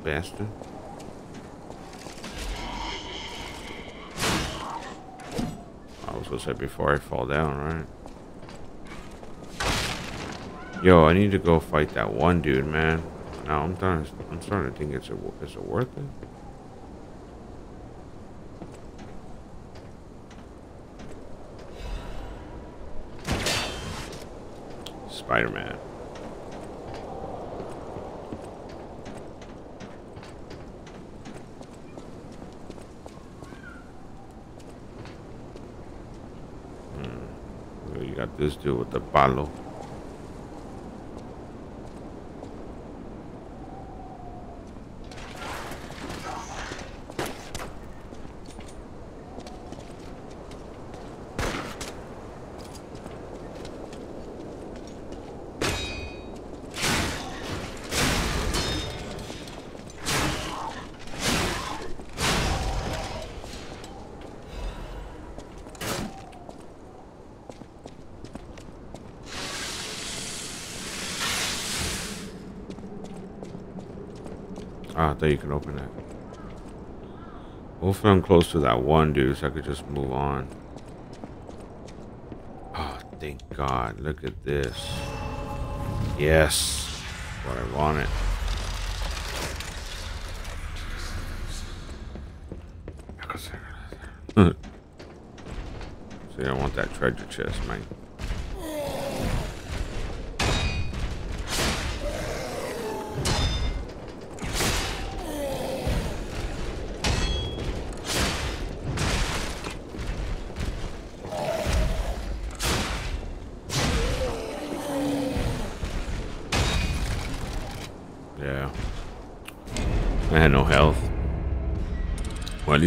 Bastard. I was gonna say before I fall down, right? Yo, I need to go fight that one dude, man. Now I'm starting. I'm starting to think it's a. Is it worth it? Spider-Man. Hmm. You got this dude with the palo. Thought you can open it. Hopefully I'm close to that one dude so I could just move on. Oh, thank God. Look at this. Yes. What I wanted. *laughs* See, I want that treasure chest, man.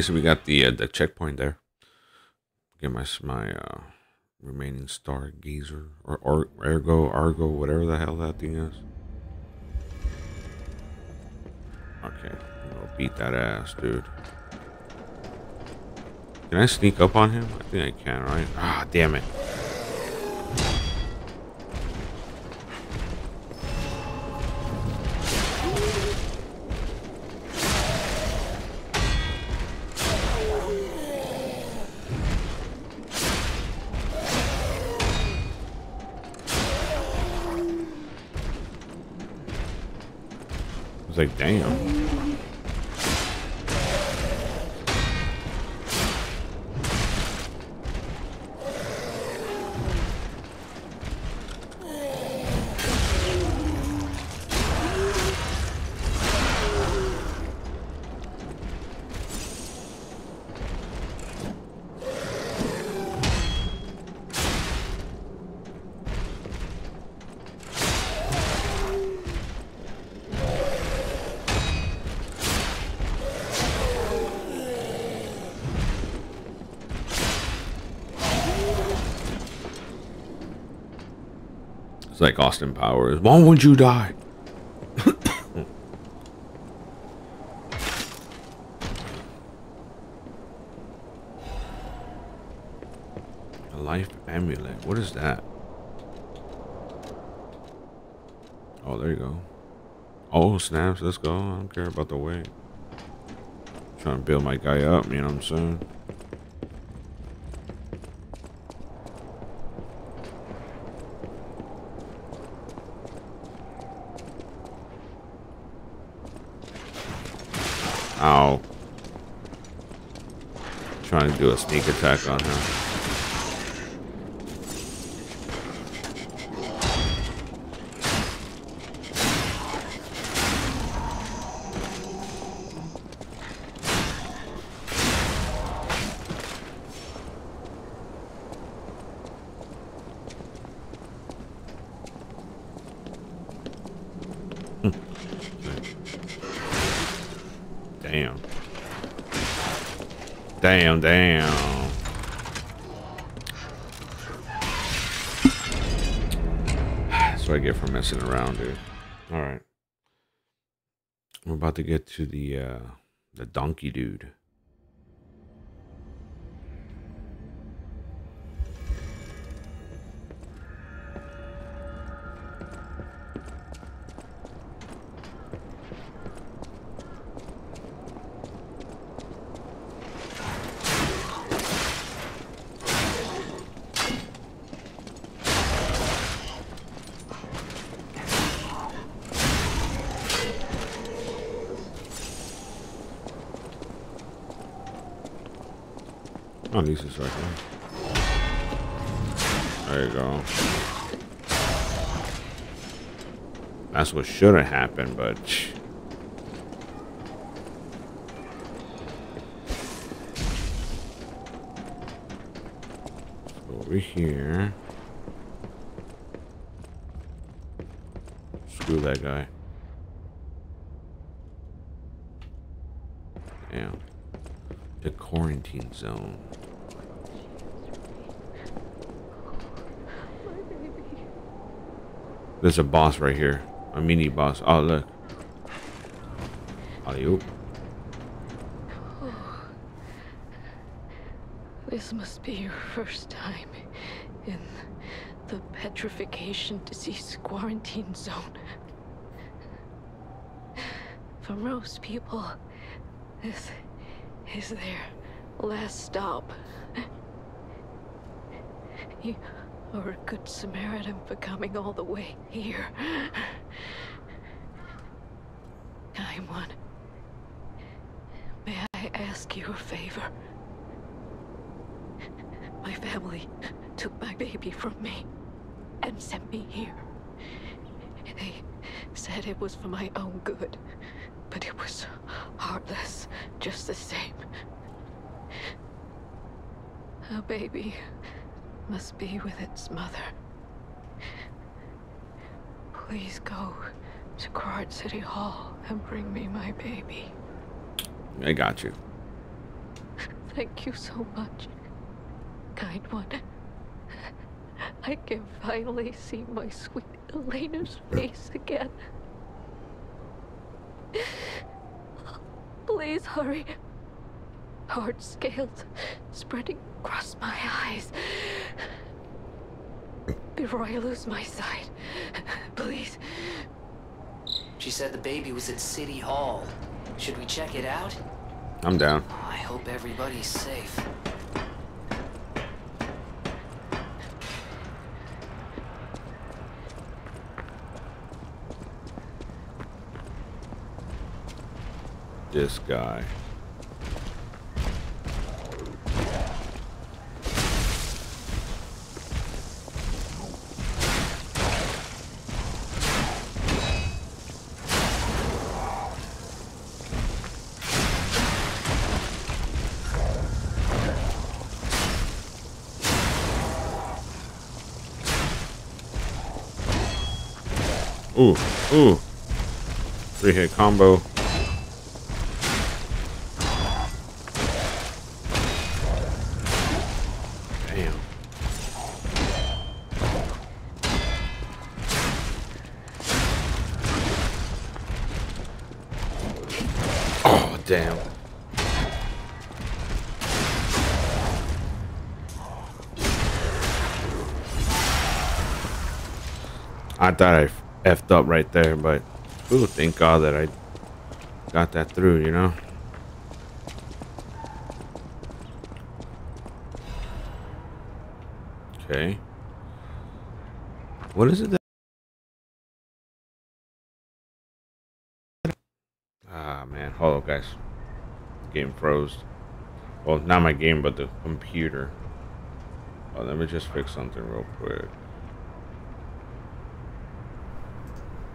Least we got the uh, the checkpoint there. Get my my uh, remaining stargazer or, or ergo argo whatever the hell that thing is. Okay, I'll beat that ass, dude. Can I sneak up on him? I think I can, right? Ah, damn it. Austin Powers. Why would you die? *coughs* A life amulet. What is that? Oh, there you go. Oh, snaps. Let's go. I don't care about the weight. Trying to build my guy up, you know what I'm saying? Ow. Trying to a sneak attack on him. Hmm. Damn. Damn, damn. That's what I get for messing around, dude. Alright. We're about to get to the uh the donkey dude. That's what should have happened, but over here. Screw that guy. Damn. The quarantine zone. There's a boss right here. A mini boss. Ah, oh, look. Alley-oop. This must be your first time in the petrification disease quarantine zone. For most people, this is their last stop. You You're a good Samaritan for coming all the way here. Kind one. May I ask you a favor? My family took my baby from me and sent me here. They said it was for my own good, but it was heartless just the same. A baby must be with its mother. Please go to Krat City Hall and bring me my baby. I got you. Thank you so much, kind one. I can finally see my sweet Elena's face again. Please hurry. Hard scales spreading across my eyes. Before I lose my sight. Please. She said the baby was at City Hall. Should we check it out? I'm down. Oh, I hope everybody's safe. This guy. Ooh, ooh. Three hit combo. Damn. Oh, damn. I thought I effed up right there, but ooh, thank God that I got that through, you know? Okay. What is it that Ah man, hold on guys. Game froze. Well not my game but the computer. Oh, let me just fix something real quick.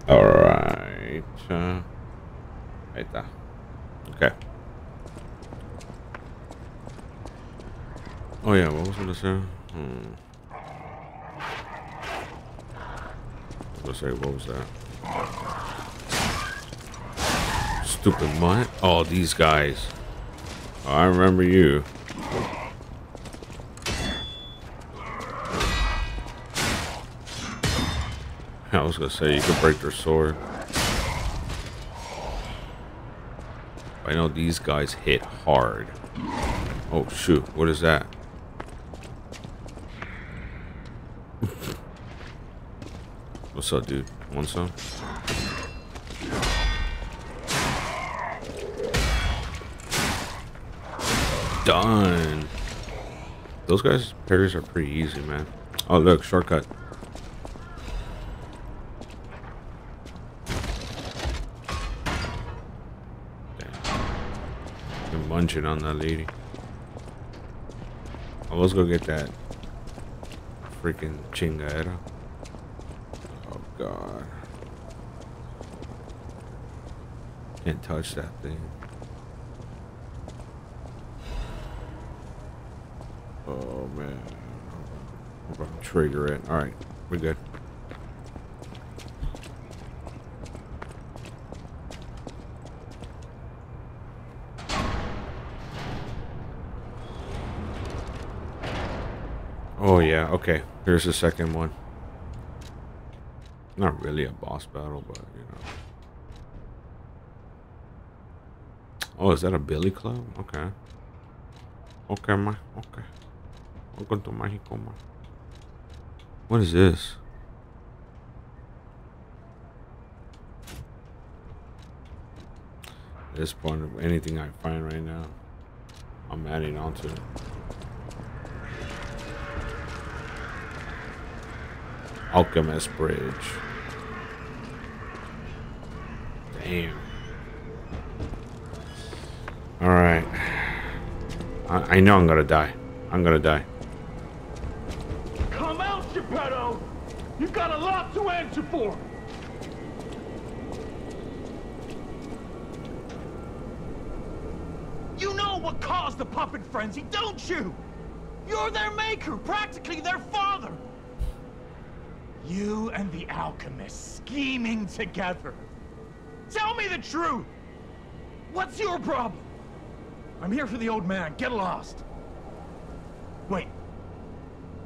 Alright. Uh, ahí está. Okay. Oh yeah, what was I gonna say? Hmm. I was gonna say, what was that? Stupid mutt. Oh, these guys. Oh, I remember you. *laughs* I was gonna say you could break their sword. I know these guys hit hard. Oh shoot, what is that? *laughs* What's up, dude? Want some? Done. Those guys' parries are pretty easy, man. Oh, look, shortcut. Been munching on that lady. I was gonna get that freaking chingadera. Oh god. Can't touch that thing. Oh man. Trigger it. Alright, we're good. Oh yeah, okay. Here's the second one. Not really a boss battle, but you know. Oh, is that a billy club? Okay. Okay, ma. Okay. Welcome to Mexico, ma. What is this? This point of anything I find right now, I'm adding on to it. Alchemist Bridge. Damn. Alright. I, I know I'm gonna die. I'm gonna die. Together. Tell me the truth! What's your problem? I'm here for the old man. Get lost. Wait.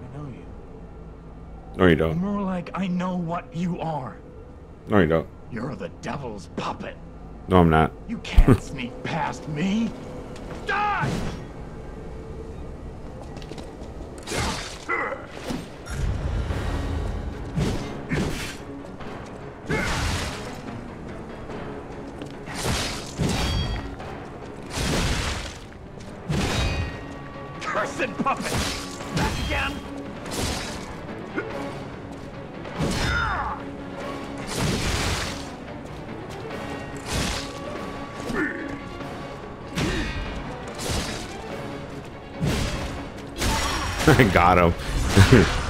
I know you. No, you don't. More like I know what you are. No, you don't. You're the devil's puppet. No, I'm not. You can't *laughs* sneak past me. Die! Cursed puppet! Back again! I *laughs* got him. *laughs*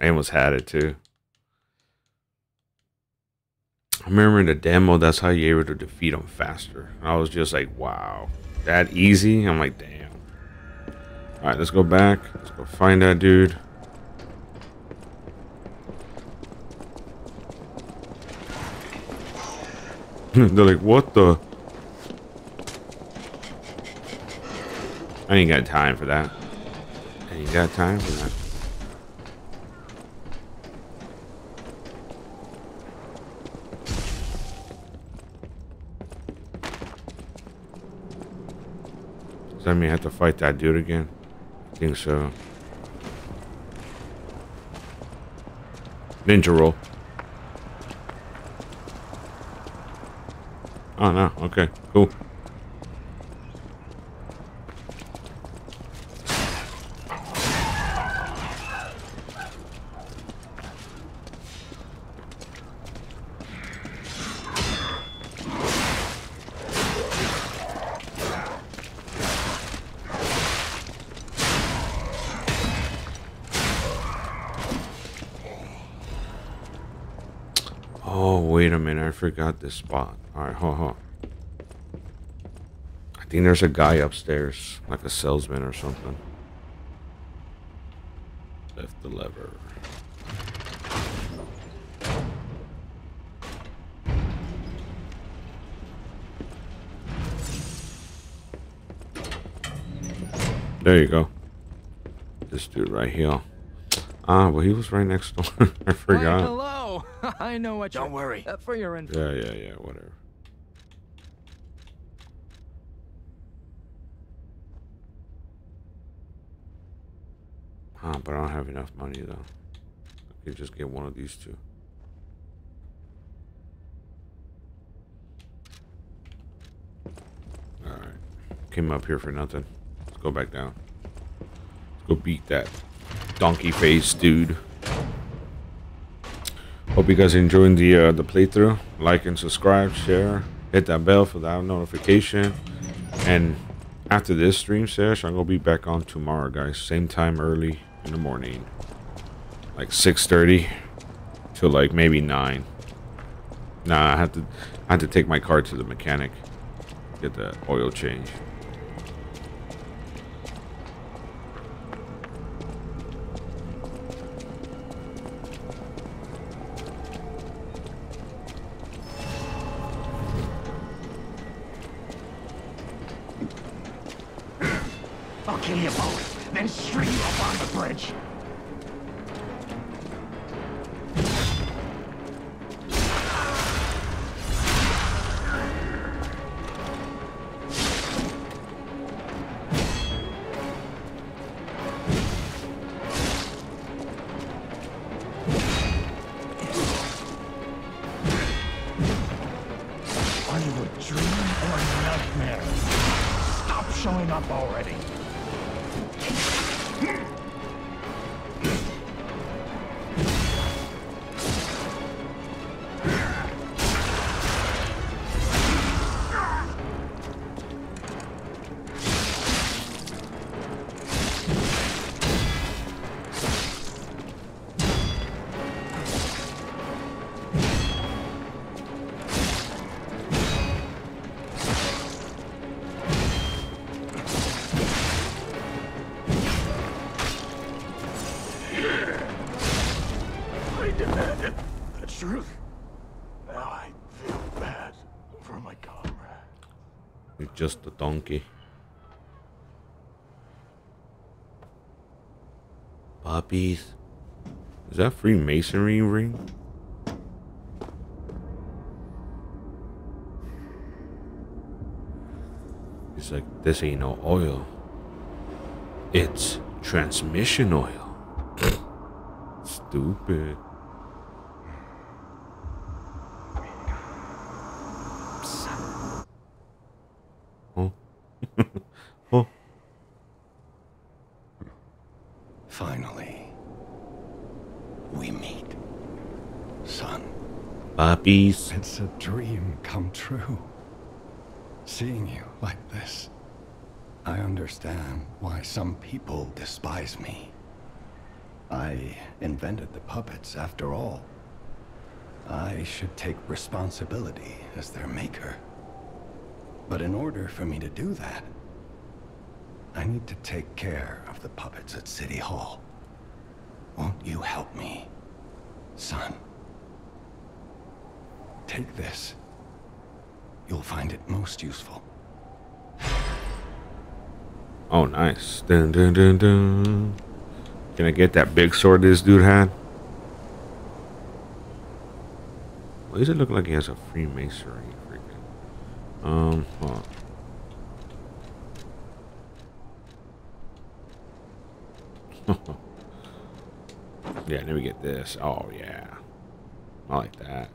I almost had it too. I remember in the demo, that's how you're able to defeat them faster. I was just like, wow, that easy? I'm like, damn. All right, let's go back. Let's go find that dude. *laughs* They're like, what the? I ain't got time for that. I ain't got time for that. That mean I have to fight that dude again? I think so. Ninja roll. Oh no, okay, cool. Oh, wait a minute. I forgot this spot. Alright, hold on. I think there's a guy upstairs, like a salesman or something. Lift the lever. There you go. This dude right here. Ah, well, he was right next door. *laughs* I Why, forgot. hello. I know what Don't you're- worry. Uh, for your info. Yeah, yeah, yeah, whatever. Huh, but I don't have enough money though. I could just get one of these two. Alright. Came up here for nothing. Let's go back down. Let's go beat that donkey face dude. Hope you guys are enjoying the uh, the playthrough. Like and subscribe, share, hit that bell for that notification. And after this stream session, I'm gonna be back on tomorrow, guys. Same time, early in the morning, like 6:30 to like maybe nine. Nah, I have to I have to take my car to the mechanic, get the oil change. Just a donkey. Puppies. Is that Freemasonry ring? He's like, this ain't no oil. It's transmission oil. *laughs* Stupid. Oh. oh. Finally, we meet. Son, Puppies. it's a dream come true. Seeing you like this, I understand why some people despise me. I invented the puppets after all. I should take responsibility as their maker. But in order for me to do that, I need to take care of the puppets at City Hall. Won't you help me, son? Take this. You'll find it most useful. Oh, nice. Dun, dun, dun, dun. Can I get that big sword this dude had? Why does it look like he has a Freemasonry freaking? Um, hold *laughs* on. yeah, let me get this. Oh, yeah. I like that.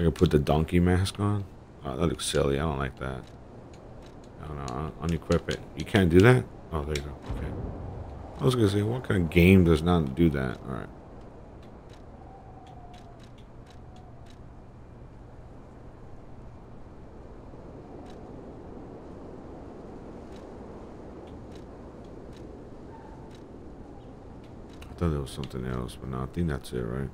I can put the donkey mask on. Oh, that looks silly. I don't like that. I don't know. Un- unequip it. You can't do that? Oh, there you go. Okay. I was gonna say, what kind of game does not do that? All right. I thought there was something else, but no, I think that's it, right?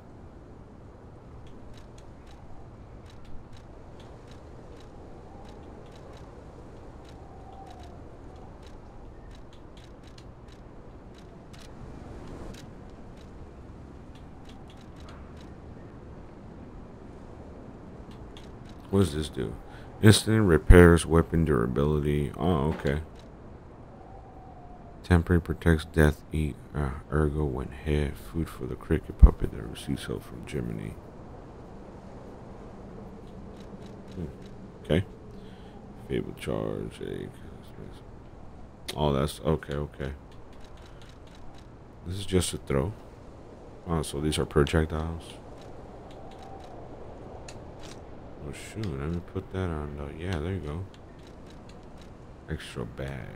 What does this do? Instant repairs weapon durability. Oh, okay. Temporary protects death eat uh, ergo when hit. Food for the cricket puppet that receives help from Gemini. Hmm. Okay. Fable charge. Oh, that's okay. Okay. This is just a throw. Oh, so these are projectiles. Oh shoot, let me put that on though. Yeah, there you go. Extra bag.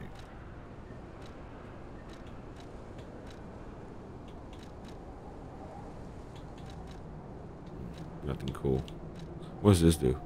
Nothing cool. What does this do?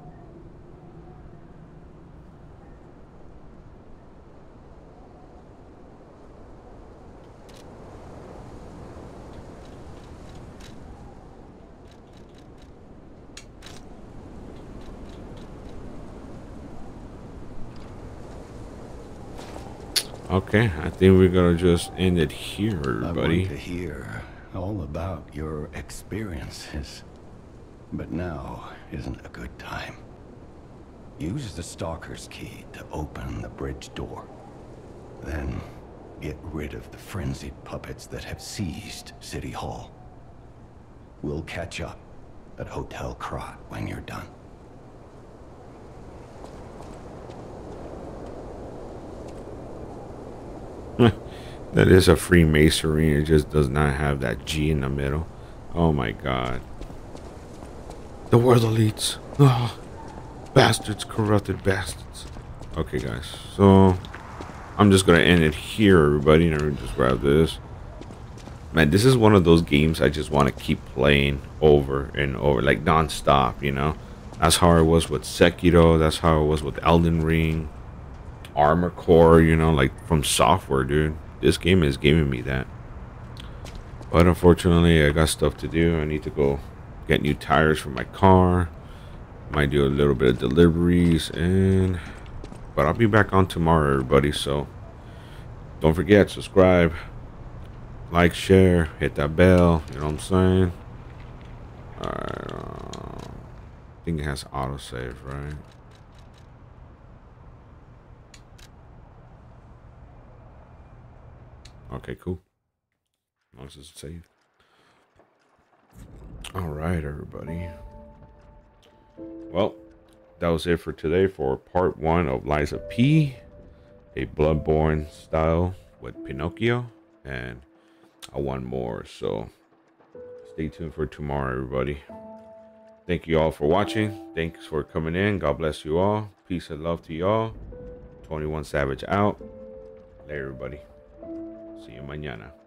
Okay, I think we're gonna just end it here, buddy. I want to hear all about your experiences. But now isn't a good time. Use the Stalker's key to open the bridge door. Then get rid of the frenzied puppets that have seized City Hall. We'll catch up at Hotel Krat when you're done. That is a Freemasonry. It just does not have that G in the middle. Oh my god. The world elites. Oh, bastards, corrupted bastards. Okay, guys. So, I'm just going to end it here, everybody. Never just grab this. Man, this is one of those games I just want to keep playing over and over, like non-stop, you know? That's how it was with Sekiro. That's how it was with Elden Ring. Armored Core, you know, like FromSoftware, dude. This game is giving me that. But unfortunately, I got stuff to do. I need to go get new tires for my car. Might do a little bit of deliveries and but I'll be back on tomorrow, everybody. So don't forget, subscribe, like, share, hit that bell. You know what I'm saying? Alright. Uh, I think it has autosave, right? Okay, cool. As long as it's saved. Alright, everybody. Well, that was it for today for part one of Lies of P, a Bloodborne style with Pinocchio, and I want more. So stay tuned for tomorrow, everybody. Thank you all for watching. Thanks for coming in. God bless you all. Peace and love to y'all. 21 Savage out. Later, everybody. See you mañana.